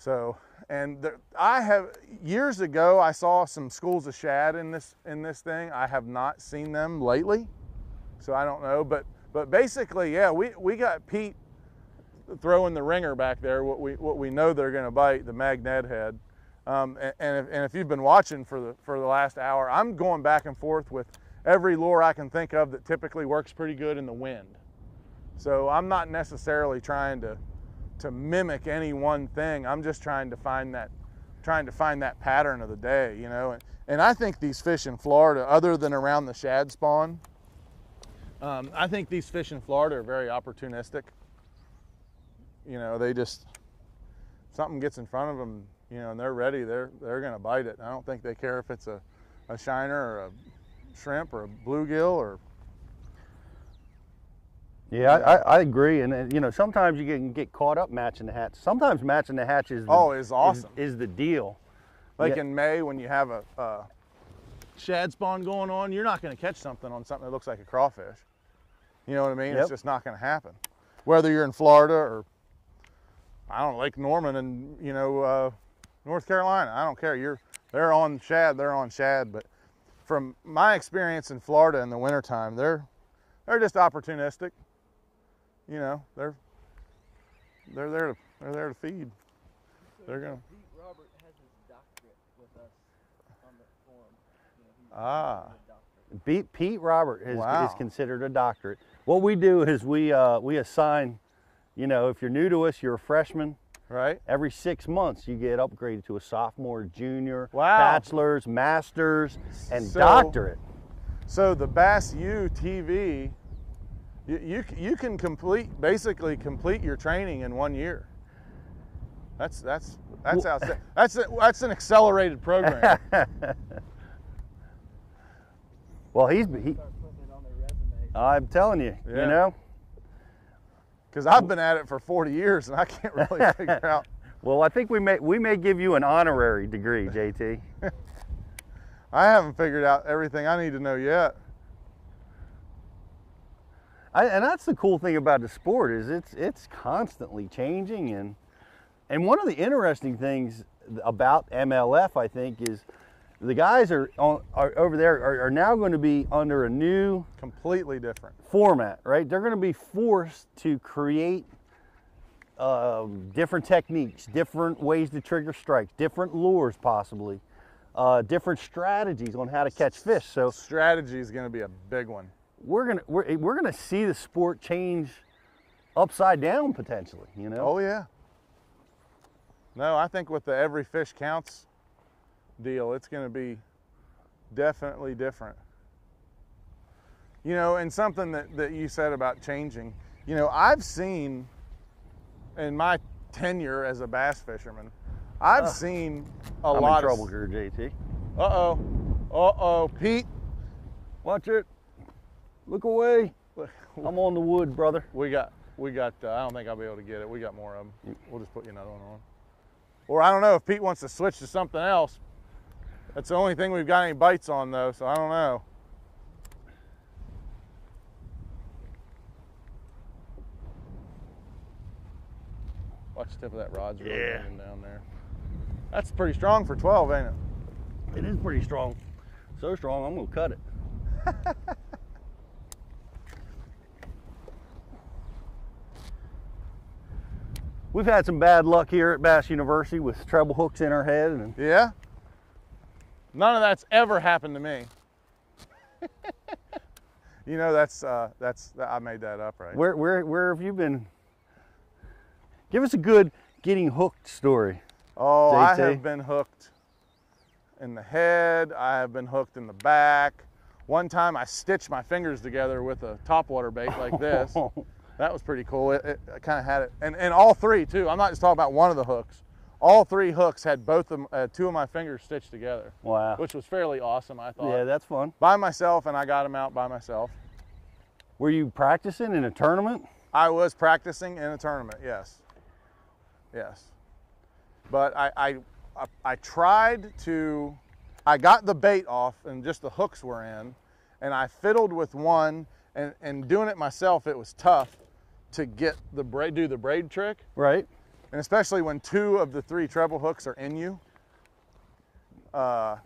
So, and I have years ago I saw some schools of shad in this in this thing. I have not seen them lately, so I don't know. But but basically, yeah, we we got Pete throwing the ringer back there. What we what we know they're going to bite the magnet head. Um, and, and, if, and if you've been watching for the for the last hour, I'm going back and forth with every lure I can think of that typically works pretty good in the wind. So I'm not necessarily trying to to mimic any one thing. I'm just trying to find that trying to find that pattern of the day, you know. And, and I think these fish in Florida, other than around the shad spawn, um, I think these fish in Florida are very opportunistic. You know, they just something gets in front of them, you know, and they're ready. They're they're going to bite it. I don't think they care if it's a, a shiner or a shrimp or a bluegill or Yeah, I, I, agree. And, uh, you know, sometimes you can get caught up matching the hatch. Sometimes matching the hatch is the, Oh, is awesome. is, the deal. Like Yeah. in May when you have a, a shad spawn going on, you're not going to catch something on something that looks like a crawfish. You know what I mean? Yep. It's just not going to happen. Whether you're in Florida or I don't know, Lake Norman and you know uh, North Carolina, I don't care. You're they're on shad, they're on shad. But from my experience in Florida in the wintertime, they're they're just opportunistic. You know, they're they're there to they're there to feed. They're gonna Pete Robert has his doctorate with us on the forum. You know, Ah. Pete, Pete Robert is, Wow. is considered a doctorate. What we do is we uh, we assign, you know, if you're new to us, you're a freshman. right. Every six months, you get upgraded to a sophomore, junior, Wow. bachelor's, master's, and So- doctorate. So the Bass U TV, you, you you can complete basically complete your training in one year. That's that's that's Well- *laughs* that's a, that's an accelerated program. *laughs* Well, he's he, Start putting it on their resume. I'm telling you, Yeah. you know. Because I've been at it for 40 years and I can't really *laughs* figure out. Well, I think we may we may give you an honorary degree, JT. I haven't figured out everything I need to know yet. I, and that's the cool thing about the sport is it's it's constantly changing and and one of the interesting things about MLF I think is the guys are, on, are over there are, are now going to be under a new Completely different. format, right? They're going to be forced to create um, different techniques, different ways to trigger strikes, different lures possibly, uh, different strategies on how to catch fish. So Strategy is going to be a big one. We're gonna we're, we're gonna see the sport change upside down potentially. You know. Oh yeah. No, I think with the every fish counts deal, it's going to be definitely different. You know, and something that, that you said about changing, you know, I've seen in my tenure as a bass fisherman, I've Ugh. seen a I'm lot in trouble of. here, JT. Uh oh. Uh oh. Pete, Watch it. Look away. I'm on the wood, brother. We got, we got. Uh, I don't think I'll be able to get it. We got more of them. We'll just put you another one on. Or I don't know if Pete wants to switch to something else. That's the only thing we've got any bites on though, so I don't know. Watch the tip of that rod's really Yeah. down there. That's pretty strong for 12, ain't it? It is pretty strong. So strong, I'm gonna cut it. *laughs* We've had some bad luck here at Bass University with treble hooks in our head, and Yeah. None of that's ever happened to me. *laughs* you know, that's uh, that's I made that up, right? where where where have you been? Give us a good getting hooked story. Oh, I have been hooked in the head. I have been hooked in the back. One time I stitched my fingers together with a topwater bait like this. *laughs* That was pretty cool. It, it, kind of had it, and, and all three too. I'm not just talking about one of the hooks. All three hooks had both of uh, two of my fingers stitched together, wow. which was fairly awesome. I thought Yeah, that's fun. by myself, and I got them out by myself. Were you practicing in a tournament? I was practicing in a tournament, yes. Yes. But I, I, I, I tried to, I got the bait off and just the hooks were in, and I fiddled with one, and, and doing it myself, it was tough to get the braid, do the braid trick, Right. and especially when two of the three treble hooks are in you. Uh,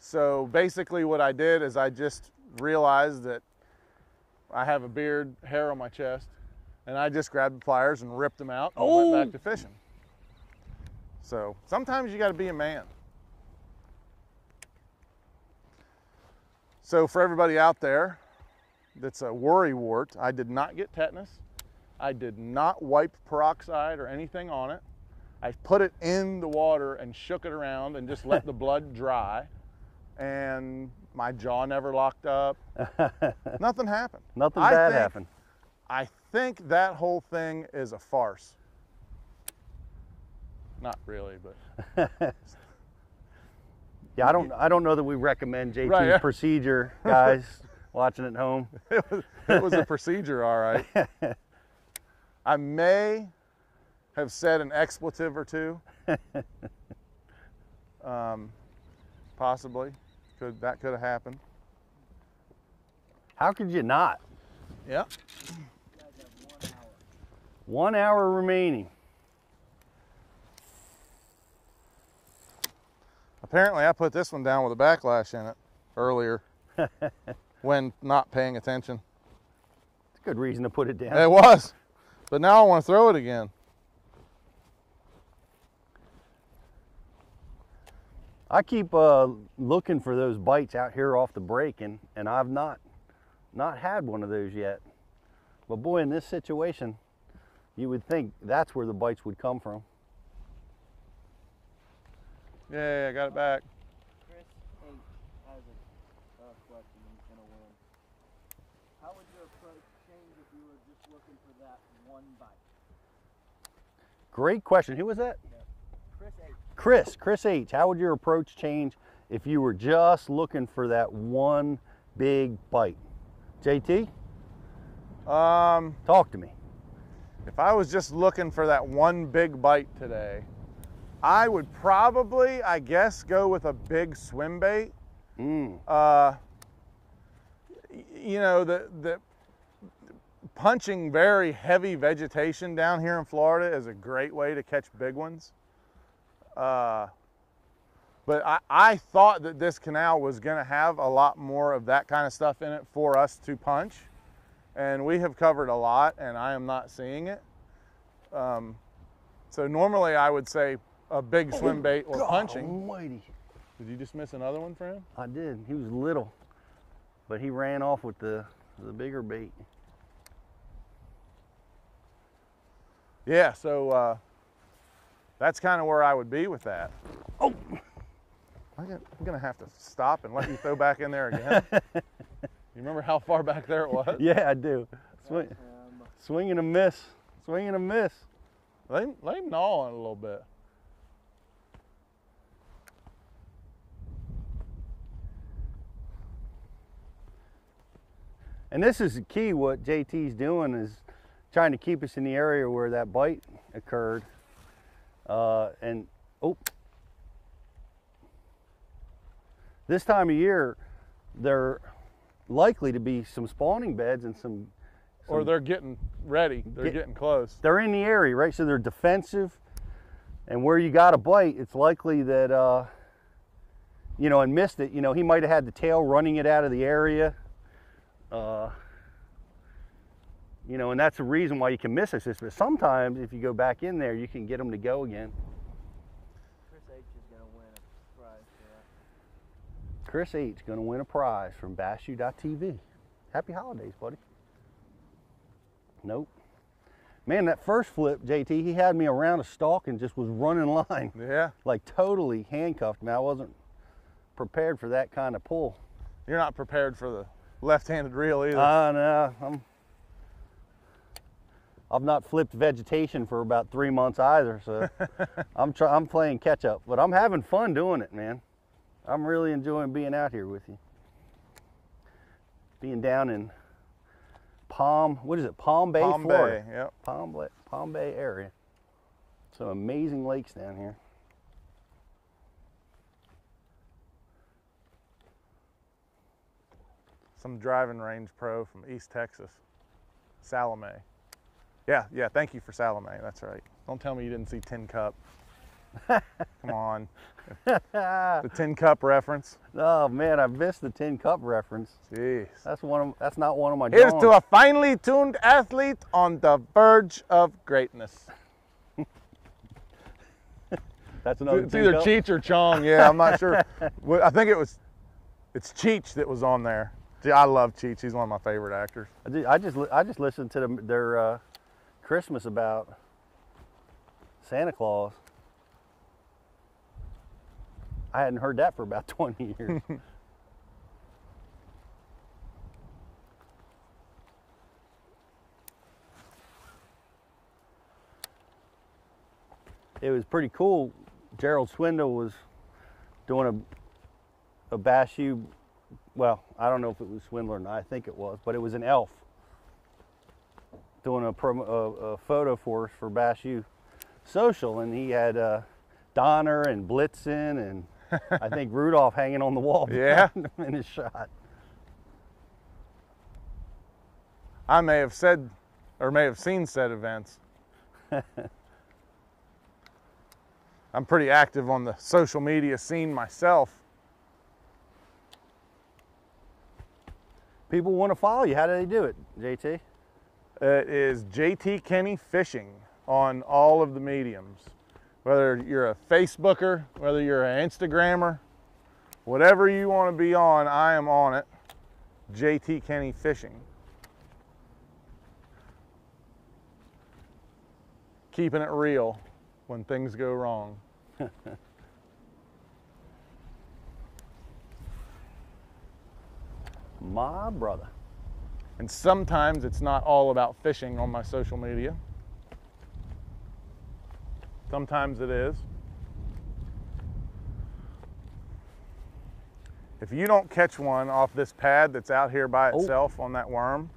so basically, what I did is I just realized that I have a beard, hair on my chest, and I just grabbed the pliers and ripped them out and Oh. went back to fishing. So sometimes you got to be a man. So for everybody out there that's a worry wart, I did not get tetanus. I did not wipe peroxide or anything on it. I put it in the water and shook it around and just let *laughs* the blood dry. And my jaw never locked up. *laughs* Nothing happened. Nothing I bad think- happened. I think that whole thing is a farce. Not really, but *laughs* Yeah, I don't I don't know that we recommend JT's Right, yeah. procedure, guys watching at home. it was, it was a procedure, all right. I may have said an expletive or two. *laughs* Um, possibly, could that could have happened? How could you not? Yeah. You guys have one hour. One hour remaining. Apparently, I put this one down with a backlash in it earlier *laughs* when not paying attention. It's a good reason to put it down. It was, but now I want to throw it again. I keep uh, looking for those bites out here off the break, and, and I've not not had one of those yet. But boy, in this situation, you would think that's where the bites would come from. Yeah, I got it back. Chris H has a uh, question and he's gonna win. How would your approach change if you were just looking for that one bite? Great question. Who was that? Chris H. Chris. Chris H. How would your approach change if you were just looking for that one big bite? JT, Um, talk to me. if I was just looking for that one big bite today, I would probably, I guess, go with a big swim bait. Mm. Uh, you know, the the punching very heavy vegetation down here in Florida is a great way to catch big ones. Uh, but I, I thought that this canal was going to have a lot more of that kind of stuff in it for us to punch. And we have covered a lot, and I am not seeing it. Um, so normally I would say a big swim bait or God punching. Almighty. Did you just miss another one for him? I did. He was little, but he ran off with the the bigger bait. Yeah, so uh, that's kind of where I would be with that. Oh. I got, I'm gonna have to stop and let you throw back in there again. *laughs* you remember how far back there it was? Yeah, I do. Swing, Um, swing and a miss. Swing and a miss. Let him, let him gnaw on it a little bit. And this is the key. What JT's doing is trying to keep us in the area where that bite occurred. Uh, and oh, this time of year, there likely to be some spawning beds and some. Or they're getting ready. They're Get- getting close. they're in the area, right? So they're defensive, and where you got a bite, it's likely that uh, you know, and missed it. You know, he might have had the tail running it out of the area. Uh, you know, and that's the reason why you can miss this. But sometimes, if you go back in there, you can get them to go again. Chris H is gonna win a prize for that. Chris H is going to win a prize from BassU.tv. Happy holidays, buddy. Nope. Man, that first flip, JT, he had me around a stalk and just was running *laughs* line. Yeah. like totally handcuffed me. I wasn't prepared for that kind of pull. You're not prepared for the left-handed reel either. Uh, no, I'm. I've not flipped vegetation for about three months either, so *laughs* I'm try, I'm playing catch up. But I'm having fun doing it, man. I'm really enjoying being out here with you. Being down in Palm, what is it? Palm Bay, Palm Florida. Bay. Yep. Palm, Bay, Palm Bay area. Some amazing lakes down here. Some driving range pro from East Texas, Salome. Yeah, yeah. Thank you for Salome. That's right. Don't tell me you didn't see Tin Cup. *laughs* Come on. the *laughs* Tin Cup reference. Oh man, I missed the tin cup reference. Jeez. That's one of that's not one of my. Here's drawings. to a finely tuned athlete on the verge of greatness. *laughs* That's another. It's tin either cup? Cheech or Chong. Yeah, I'm not sure. I think it was. It's Cheech that was on there. I love Cheech. He's one of my favorite actors. I ju- I just I just listened to them, their uh, Christmas about Santa Claus. I hadn't heard that for about *laughs* 20 years. *laughs* it was pretty cool. Gerald Swindle was doing a a Bass U well, I don't know if it was Swindler or not. I think it was, but it was an elf doing a, promo, a, a photo for us for Bass U Social, and he had uh, Donner and Blitzen and I think *laughs* Rudolph hanging on the wall Yeah. behind him in his shot. I may have said, or may have seen said events. *laughs* I'm pretty active on the social media scene myself. People want to follow you. How do they do it, JT? It is JT Kenney Fishing on all of the mediums. Whether you're a Facebooker, whether you're an Instagrammer, whatever you want to be on, I am on it. JT Kenney Fishing. Keeping it real when things go wrong. *laughs* My brother. And sometimes it's not all about fishing on my social media. Sometimes it is. If you don't catch one off this pad that's out here by Oh. itself on that worm,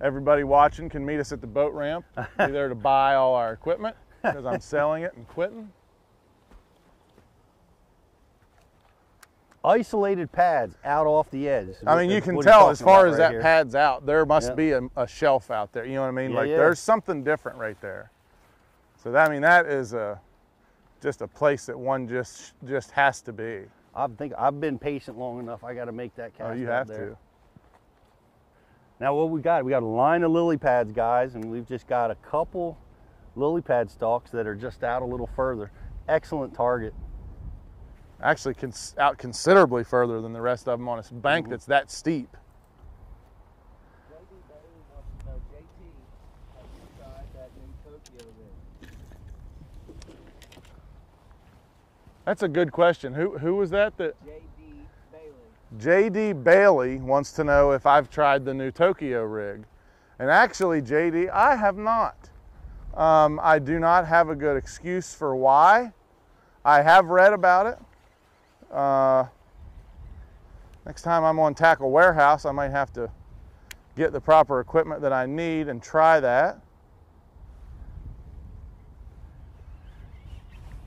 everybody watching can meet us at the boat ramp. *laughs* Be there to buy all our equipment because I'm selling it and quitting. Isolated pads out off the edge. I mean, you can tell as far as right that here. pad's out, there must be a, a shelf out there. You know what I mean? Yeah, like yeah. there's something different right there. So that, I mean, that is a just a place that one just just has to be. I think I've been patient long enough. I got to make that oh, cast. Oh, you out have there. to. Now what we got? We got a line of lily pads, guys, and we've just got a couple lily pad stalks that are just out a little further. Excellent target. Actually, cons- out considerably further than the rest of them on a bank Mhm. that's that steep. JD Bailey wants to know, JT, have you tried that new Tokyo rig? That's a good question. Who who was that? That JD Bailey. JD Bailey wants to know if I've tried the new Tokyo rig. And actually, JD, I have not. Um, I do not have a good excuse for why. I have read about it. Uh, next time I'm on Tackle Warehouse, I might have to get the proper equipment that I need and try that.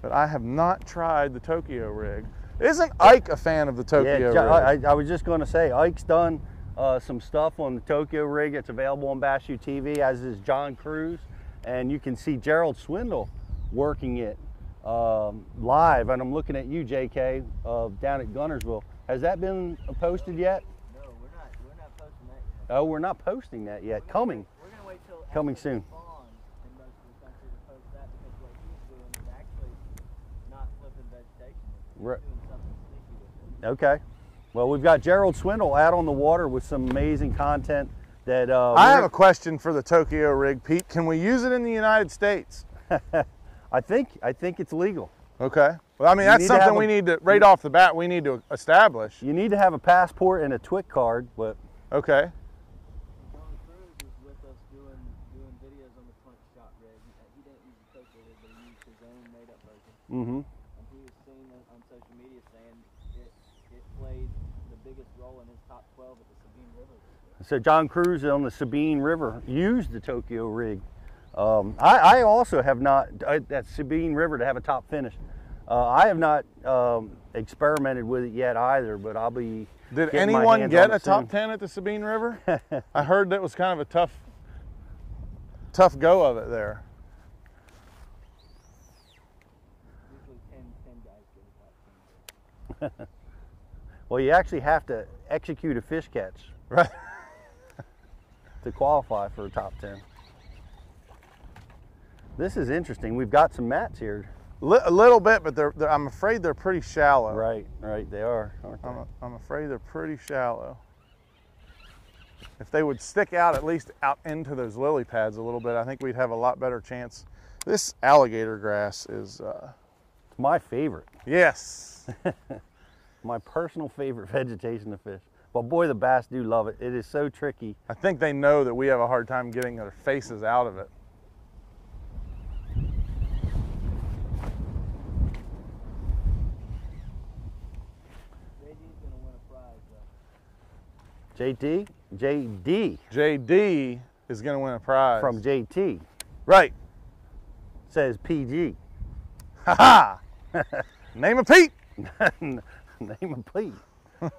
But I have not tried the Tokyo rig. Isn't Ike a fan of the Tokyo yeah, rig? I, I was just going to say, Ike's done uh, some stuff on the Tokyo rig. It's available on Bass U TV, as is John Crews. And you can see Gerald Swindle working it um, live. And I'm looking at you, JK, uh, down at Guntersville. Has that been posted yet? No, we're not. We're not posting that yet. Oh, we're not posting that yet. Coming. We're gonna wait till Coming after soon. the spawn in most of the country to post that because what he's doing is actually not flipping vegetation. He's Right. doing something sneaky with it. Okay. Well, we've got Gerald Swindle out on the water with some amazing content that uh, I have a question for the Tokyo rig, Pete. Can we use it in the United States? *laughs* I think I think it's legal. Okay. Well, I mean, You that's need to have something a- we need to, right off the bat, we need to establish. You need to have a passport and a TWIC card, but Okay. John Crews was with us doing doing videos on the punch shot rig. He, he didn't use the Tokyo rig, but he used his own made up version. mhm. And he was seen on, on social media saying it it played the biggest role in his top 12 at the Sabine River. So John Crews on the Sabine River used the Tokyo rig. Um, I, I also have not that Sabine River to have a top finish. Uh, I have not um, experimented with it yet either, but I'll be. Did anyone get a it top 10 at the Sabine River? *laughs* I heard that was kind of a tough, tough go of it there. Usually 10, 10 guys *laughs* get a top 10. Well, you actually have to execute a fish catch Right. *laughs* to qualify for a top ten. This is interesting. We've got some mats here. Li- a little bit, but they're, they're, I'm afraid they're pretty shallow. Right, right. They are, aren't they? I'm, I'm afraid they're pretty shallow. If they would stick out at least out into those lily pads a little bit, I think we'd have a lot better chance. This alligator grass is, uh, It's my favorite. yes. *laughs* my personal favorite vegetation to fish. But boy, the bass do love it. It is so tricky. I think they know that we have a hard time getting their faces out of it. JG's gonna win a. JT, JD JD is going to win a prize. from JT right. says PG. Ha ha. *laughs* Name of Pete. *laughs* Name him please. *laughs*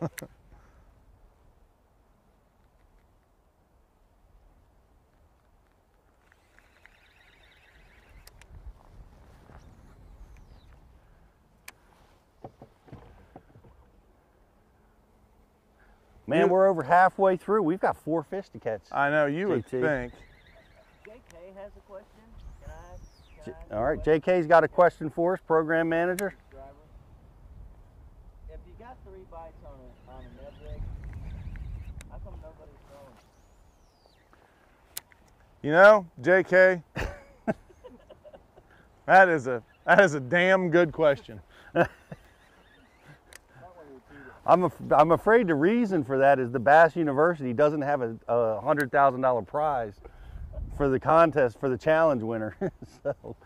Man, You- we're over halfway through. We've got four fish to catch. I know you would JT. think. JK has a question. Can I? Can I ask All a right, question, JK's got a question for us, program manager. driver? If you got three bites on a on a Ned rig, how come nobody's throwing? You know, JK, *laughs* that is a that is a damn good question. *laughs* I'm, af- I'm afraid the reason for that is the Bass University doesn't have a, a hundred thousand dollar prize for the contest for the challenge winner. *laughs* so,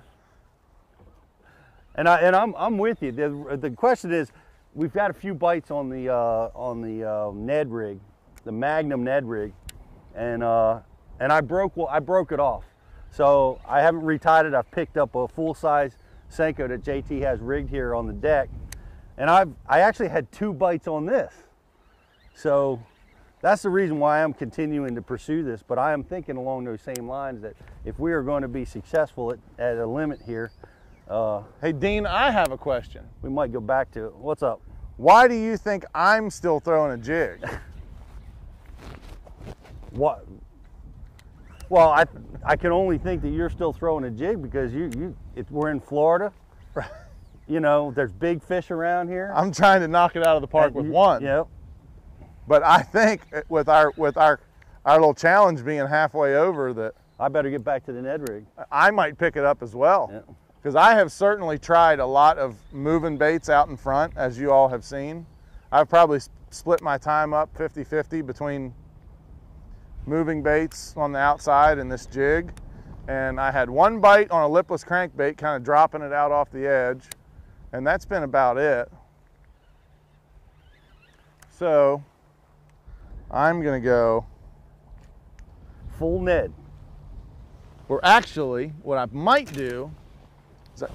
and I and I'm I'm with you. The, the question is, we've got a few bites on the uh, on the uh, Ned rig, the Magnum Ned rig, and uh, and I broke well I broke it off. So I haven't retied it. I've picked up a full size Senko that JT has rigged here on the deck, and I've I actually had two bites on this. So that's the reason why I'm continuing to pursue this. But I am thinking along those same lines that if we are going to be successful at, at a limit here, uh, Hey Dean, I have a question. we might go back to it. What's up? Why do you think I'm still throwing a jig? *laughs* What? Well, I I can only think that you're still throwing a jig because you you it, we're in Florida. You know, there's big fish around here. I'm trying to knock it out of the park And with you- one. Yep. But I think with our with our our little challenge being halfway over that I better get back to the Ned rig. I might pick it up as well. Yeah. Because I have certainly tried a lot of moving baits out in front, as you all have seen. I've probably split my time up 50 50 between moving baits on the outside and this jig. And I had one bite on a lipless crankbait, kind of dropping it out off the edge. And that's been about it. So I'm going to go full Ned. Or actually, what I might do is that.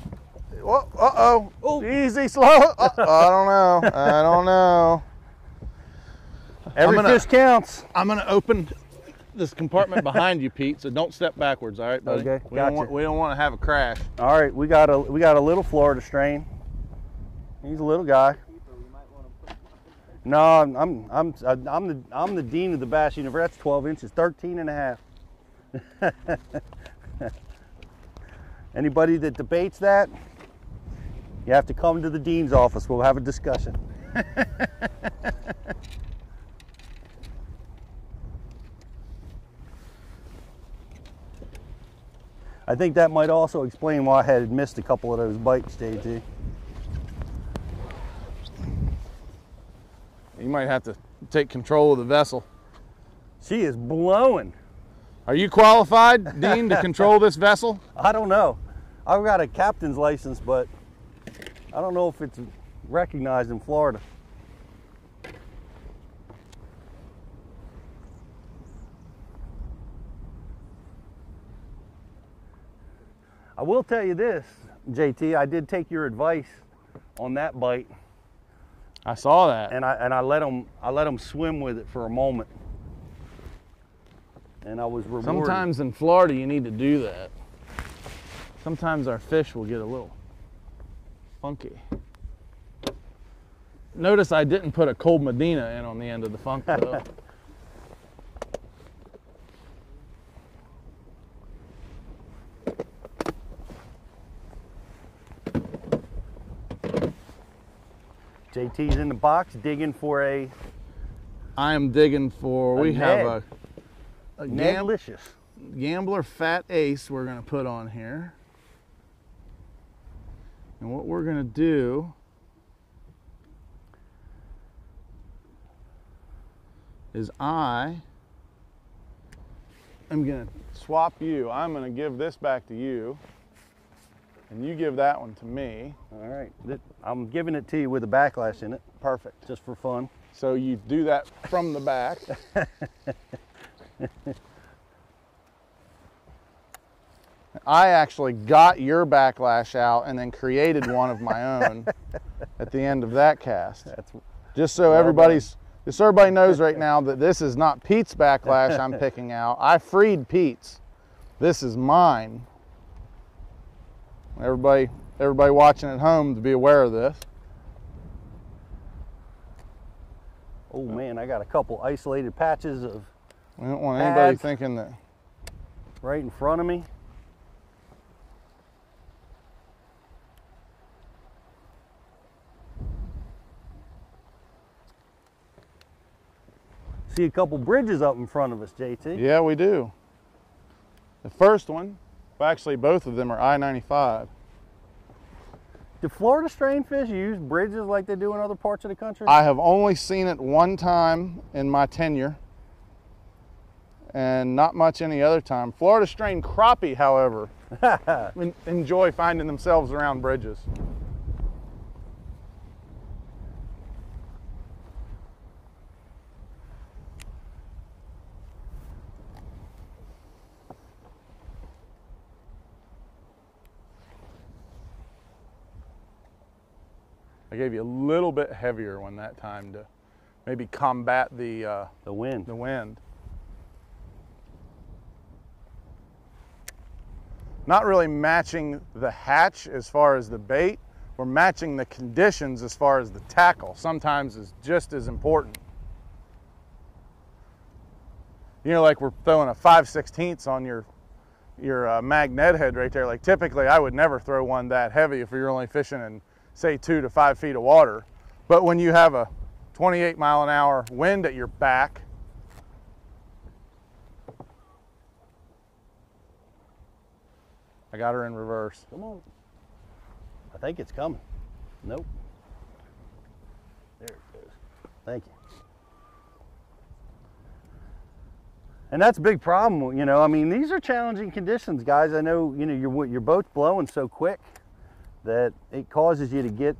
Uh oh. Oh. Easy, slow. Uh, I don't know. I don't know. *laughs* Every gonna- fish counts. I'm gonna open this compartment behind you, Pete. So don't step backwards, all right, buddy? Okay, We don't gotcha. want, we don't want to have a crash. All right, we got a we got a little Florida strain. He's a little guy. No, I'm I'm I'm the I'm the dean of the bass universe. That's 12 inches, 13 and a half. *laughs* Anybody that debates that, you have to come to the dean's office. We'll have a discussion. *laughs* I think that might also explain why I had missed a couple of those bites, JT. You might have to take control of the vessel. She is blowing. Are you qualified, Dean, to control this vessel? *laughs* I don't know. I've got a captain's license, but I don't know if it's recognized in Florida. I will tell you this, JT, I did take your advice on that bite I saw that. and I and I let them I let him swim with it for a moment. And I was rewarded. Sometimes in Florida, you need to do that. Sometimes our fish will get a little funky. Notice I didn't put a cold Medina in on the end of the funk though. *laughs* JT's in the box digging for a, I am digging for, A we have a, a gam- Nedlicious. Gambler Fat Ace we're gonna put on here. And what we're gonna do is I am gonna swap you. I'm gonna give this back to you. And you give that one to me. All right, I'm giving it to you with a backlash in it, Perfect. just for fun. So you do that from the back. *laughs* I actually got your backlash out and then created one of my *laughs* own at the end of that cast. That's Just so Well everybody's just so everybody knows right *laughs* now that this is not Pete's backlash I'm picking out. I freed Pete's. This is mine. Everybody everybody watching at home to be aware of this. oh man, I got a couple isolated patches of We don't want anybody thinking that right in front of me. See a couple bridges up in front of us, JT. Yeah, we do. The first one, well, actually, both of them are I 95. Do Florida strain fish use bridges like they do in other parts of the country? I have only seen it one time in my tenure, and not much any other time. Florida strain crappie, however, *laughs* enjoy finding themselves around bridges. I gave you a little bit heavier one that time to maybe combat the uh, the wind. the wind. Not really matching the hatch as far as the bait, we're matching the conditions as far as the tackle. Sometimes is just as important. You know, like we're throwing a 5 16ths on your your uh, magnet head right there. Like typically, I would never throw one that heavy if you're only fishing in say two to five feet of water. But when you have a 28 mile an hour wind at your back, I got her in reverse. Come on. I think it's coming. Nope. There it goes. Thank you. And that's a big problem, you know. I mean, these are challenging conditions, guys. I know, you know, your your boat's blowing so quick that it causes you to get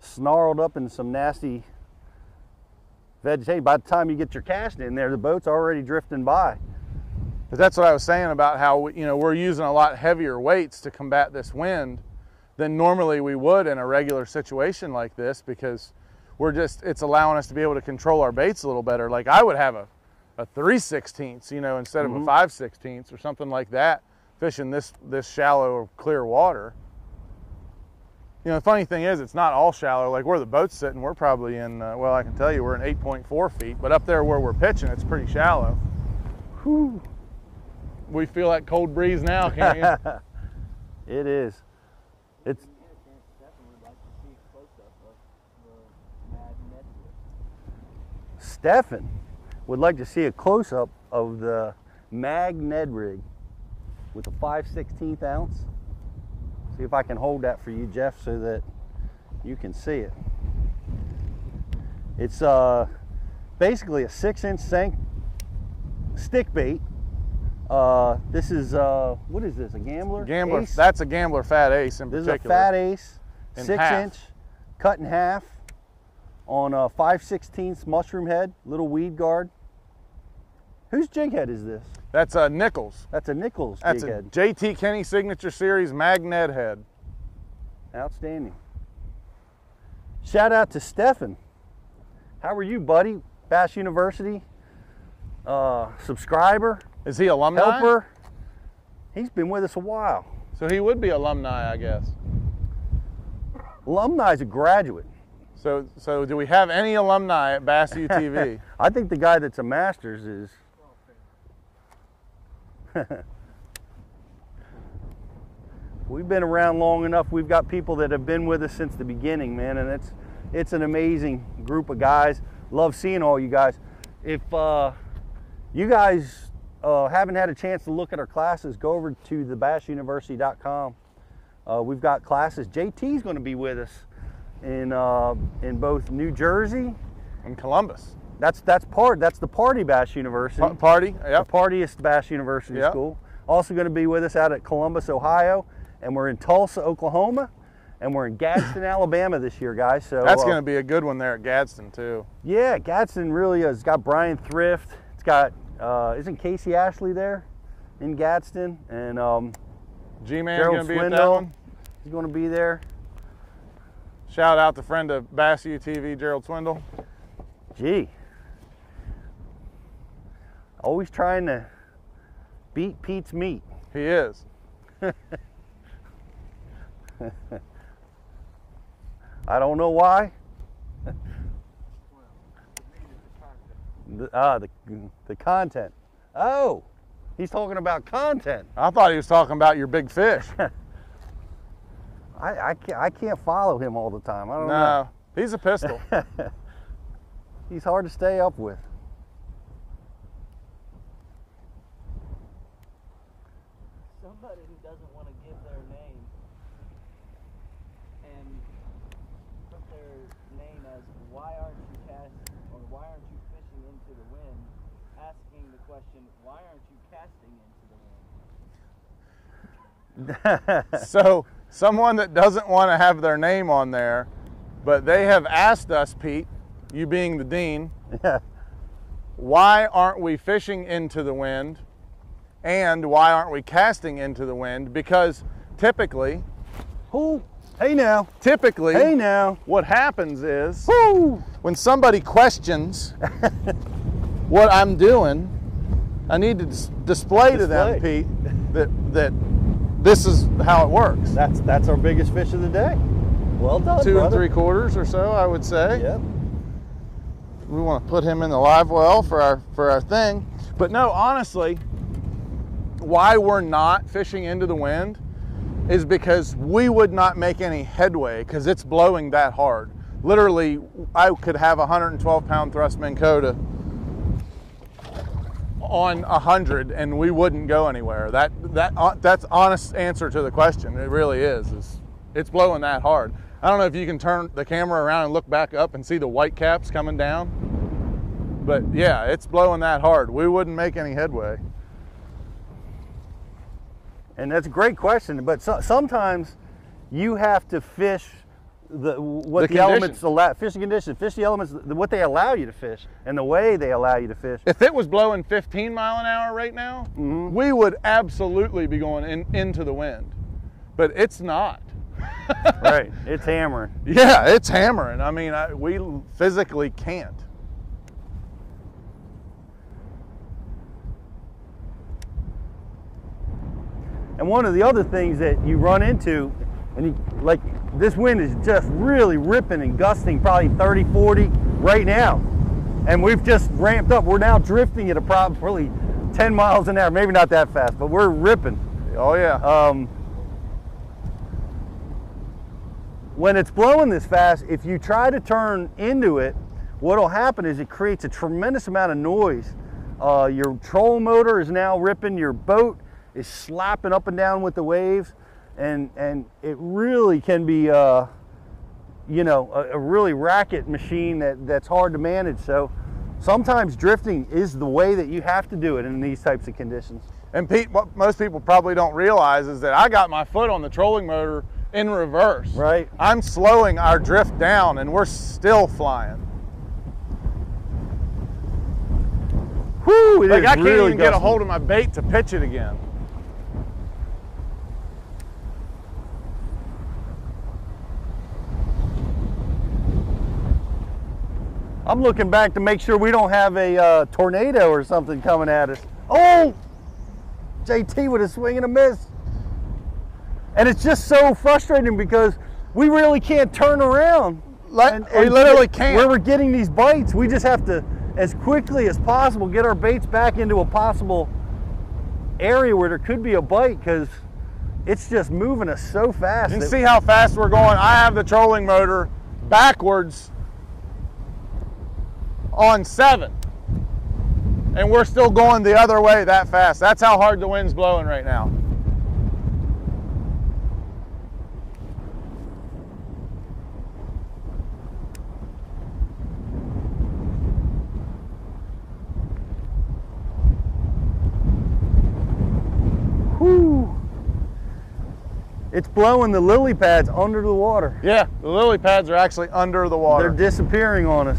snarled up in some nasty vegetation. By the time you get your cast in there, the boat's already drifting by. But that's what I was saying about how you know we're using a lot heavier weights to combat this wind than normally we would in a regular situation like this because we're just it's allowing us to be able to control our baits a little better. Like I would have a a 3 16ths, you know, instead of a mm-hmm. 5 16ths or something like that, fishing this this shallow clear water. You know, the funny thing is, it's not all shallow. Like where the boat's sitting, we're probably in. Uh, well, I can tell you, we're in 8.4 feet. But up there where we're pitching, it's pretty shallow. Whew. We feel that cold breeze now, can't you? *laughs* It is. It's When you get a chance, Stefan would like to see a close-up of the Stefan would like to see a close-up of the Mag Ned rig with a 5 16th ounce. See if I can hold that for you, Jeff, so that you can see it. It's uh, basically a six-inch sink stick bait. Uh, this is uh, what is this? A gambler? Gambler. Ace? That's a gambler fat ace in This is a fat ace, In six half. inch, cut in half, on a 5 16th mushroom head, little weed guard. Whose jig head is this? That's a Nichols. That's a Nichols That's jig a head. JT Kenney Signature Series Magnet head. Outstanding. Shout out to Stefan. How are you, buddy? Bass University uh, subscriber, Is he alumni? helper. He's been with us a while. So he would be alumni, I guess. Alumni is a graduate. So, so do we have any alumni at Bass U TV? *laughs* I think the guy that's a master's is. *laughs* We've been around long enough. We've got people that have been with us since the beginning, man, and it's it's an amazing group of guys. Love seeing all you guys. If uh, you guys uh, haven't had a chance to look at our classes, go over to thebassuniversity.com. Uh, we've got classes. JT's going to be with us in uh, in both New Jersey and Columbus. That's that's part. That's the Party Bash University. Pa- party? Yeah. The. Partyist Bass University Yep. School. Also going to be with us out at Columbus, Ohio, and we're in Tulsa, Oklahoma, and we're in Gadsden, *laughs* Alabama this year, guys. So That's uh, going to be a good one there at Gadsden too. yeah, Gadsden really is. It's got Bryan Thrift. It's got uh, isn't Casey Ashley there in Gadsden, and um, G-Man Gerald going to be that Swindle. he's going to be there. Shout out to friend of Bass U TV, Gerald Swindle. Gee, always trying to beat Pete's meat. He is. *laughs* I don't know why. the, ah, the, the content. Oh, he's talking about content. I thought he was talking about your big fish. *laughs* I, I, can't, I can't follow him all the time. I don't no, he's a pistol. *laughs* He's hard to stay up with. Somebody who doesn't want to give their name and put their name as why aren't you cast or why aren't you fishing into the wind, asking the question why aren't you casting into the wind? So someone that doesn't want to have their name on there, but they have asked us, Pete, you being the dean, Yeah. why aren't we fishing into the wind and why aren't we casting into the wind? Because typically, Who? Hey now. typically, Hey now. what happens is Woo! when somebody questions what I'm doing, I need to dis- display, to them, Pete, that that this is how it works. That's that's our biggest fish of the day. Well done, Two and three quarters or so, I would say. Yep. We want to put him in the live well for our for our thing. But no, honestly, why we're not fishing into the wind is because we would not make any headway because it's blowing that hard. Literally, I could have a 112 pound thrust Minn Kota on 100 and we wouldn't go anywhere. That that uh, that's honest answer to the question. It really is. Is it's blowing that hard. I don't know if you can turn the camera around and look back up and see the white caps coming down. But yeah, it's blowing that hard. We wouldn't make any headway. And that's a great question, but so, sometimes you have to fish the what The the, elements allow fishing conditions, fish the elements, the, what they allow you to fish, and the way they allow you to fish. If it was blowing 15 mile an hour right now, Mm-hmm. we would absolutely be going in, into the wind. But it's not. *laughs* right, it's hammering. Yeah, it's hammering. I mean, I, we physically can't. And one of the other things that you run into, and you, like this wind is just really ripping and gusting, probably 30, 40 right now. And we've just ramped up. We're now drifting at a probably 10 miles an hour, maybe not that fast, but we're ripping. Oh yeah. Um, when it's blowing this fast, if you try to turn into it, what'll happen is it creates a tremendous amount of noise. Uh, your troll motor is now ripping, your boat is slapping up and down with the waves, and and it really can be, uh, you know, a, a really racket machine that that's hard to manage. So sometimes drifting is the way that you have to do it in these types of conditions. And Pete, what most people probably don't realize is that I got my foot on the trolling motor in reverse. Right. I'm slowing our drift down and we're still flying. Whew, it Like I can't really even get a hold of my bait to pitch it again. I'm looking back to make sure we don't have a uh, tornado or something coming at us. Oh, JT with a swing and a miss. And it's just so frustrating because we really can't turn around. Like, we literally can't. Where we're getting these bites, we just have to, as quickly as possible, get our baits back into a possible area where there could be a bite because it's just moving us so fast. You can see how fast we're going. I have the trolling motor backwards on seven. And we're still going the other way that fast. That's how hard the wind's blowing right now. It's blowing the lily pads under the water. Yeah, the lily pads are actually under the water. They're disappearing on us.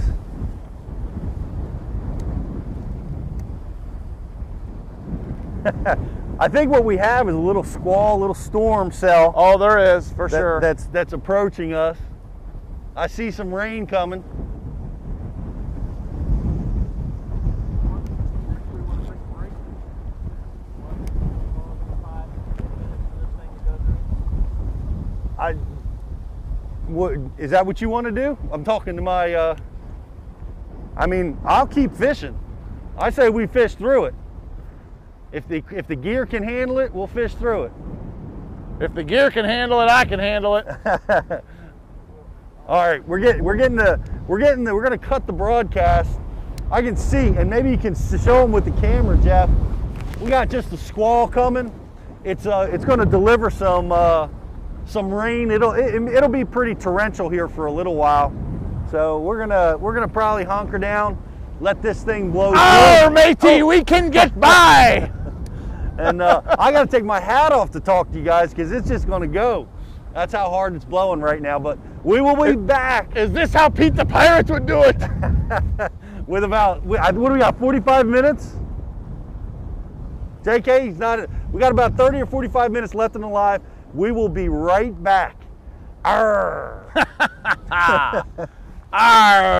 *laughs* I think what we have is a little squall, a little storm cell oh, there is, for that- sure. that's that's approaching us. I see some rain coming. I what is that what you want to do? I'm talking to my uh I mean, I'll keep fishing. I say we fish through it. If the if the gear can handle it, we'll fish through it. if the gear can handle it, I can handle it. *laughs* All right, we're getting we're getting the we're getting the we're gonna cut the broadcast. I can see, and maybe you can show them with the camera, Jeff. We got just a squall coming. It's uh it's gonna deliver some uh, some rain. It'll it, it'll be pretty torrential here for a little while. So we're gonna we're gonna probably hunker down, let this thing blow. Oh, through. matey, we can get by. *laughs* And uh, I got to take my hat off to talk to you guys because it's just going to go. That's how hard it's blowing right now. But we will be back Is this how Pete the Pirate would do it? *laughs* with about what do we got? 45 minutes. JK, he's not. We got about 30 or 45 minutes left in the live. We will be right back. Arr. *laughs* Arr.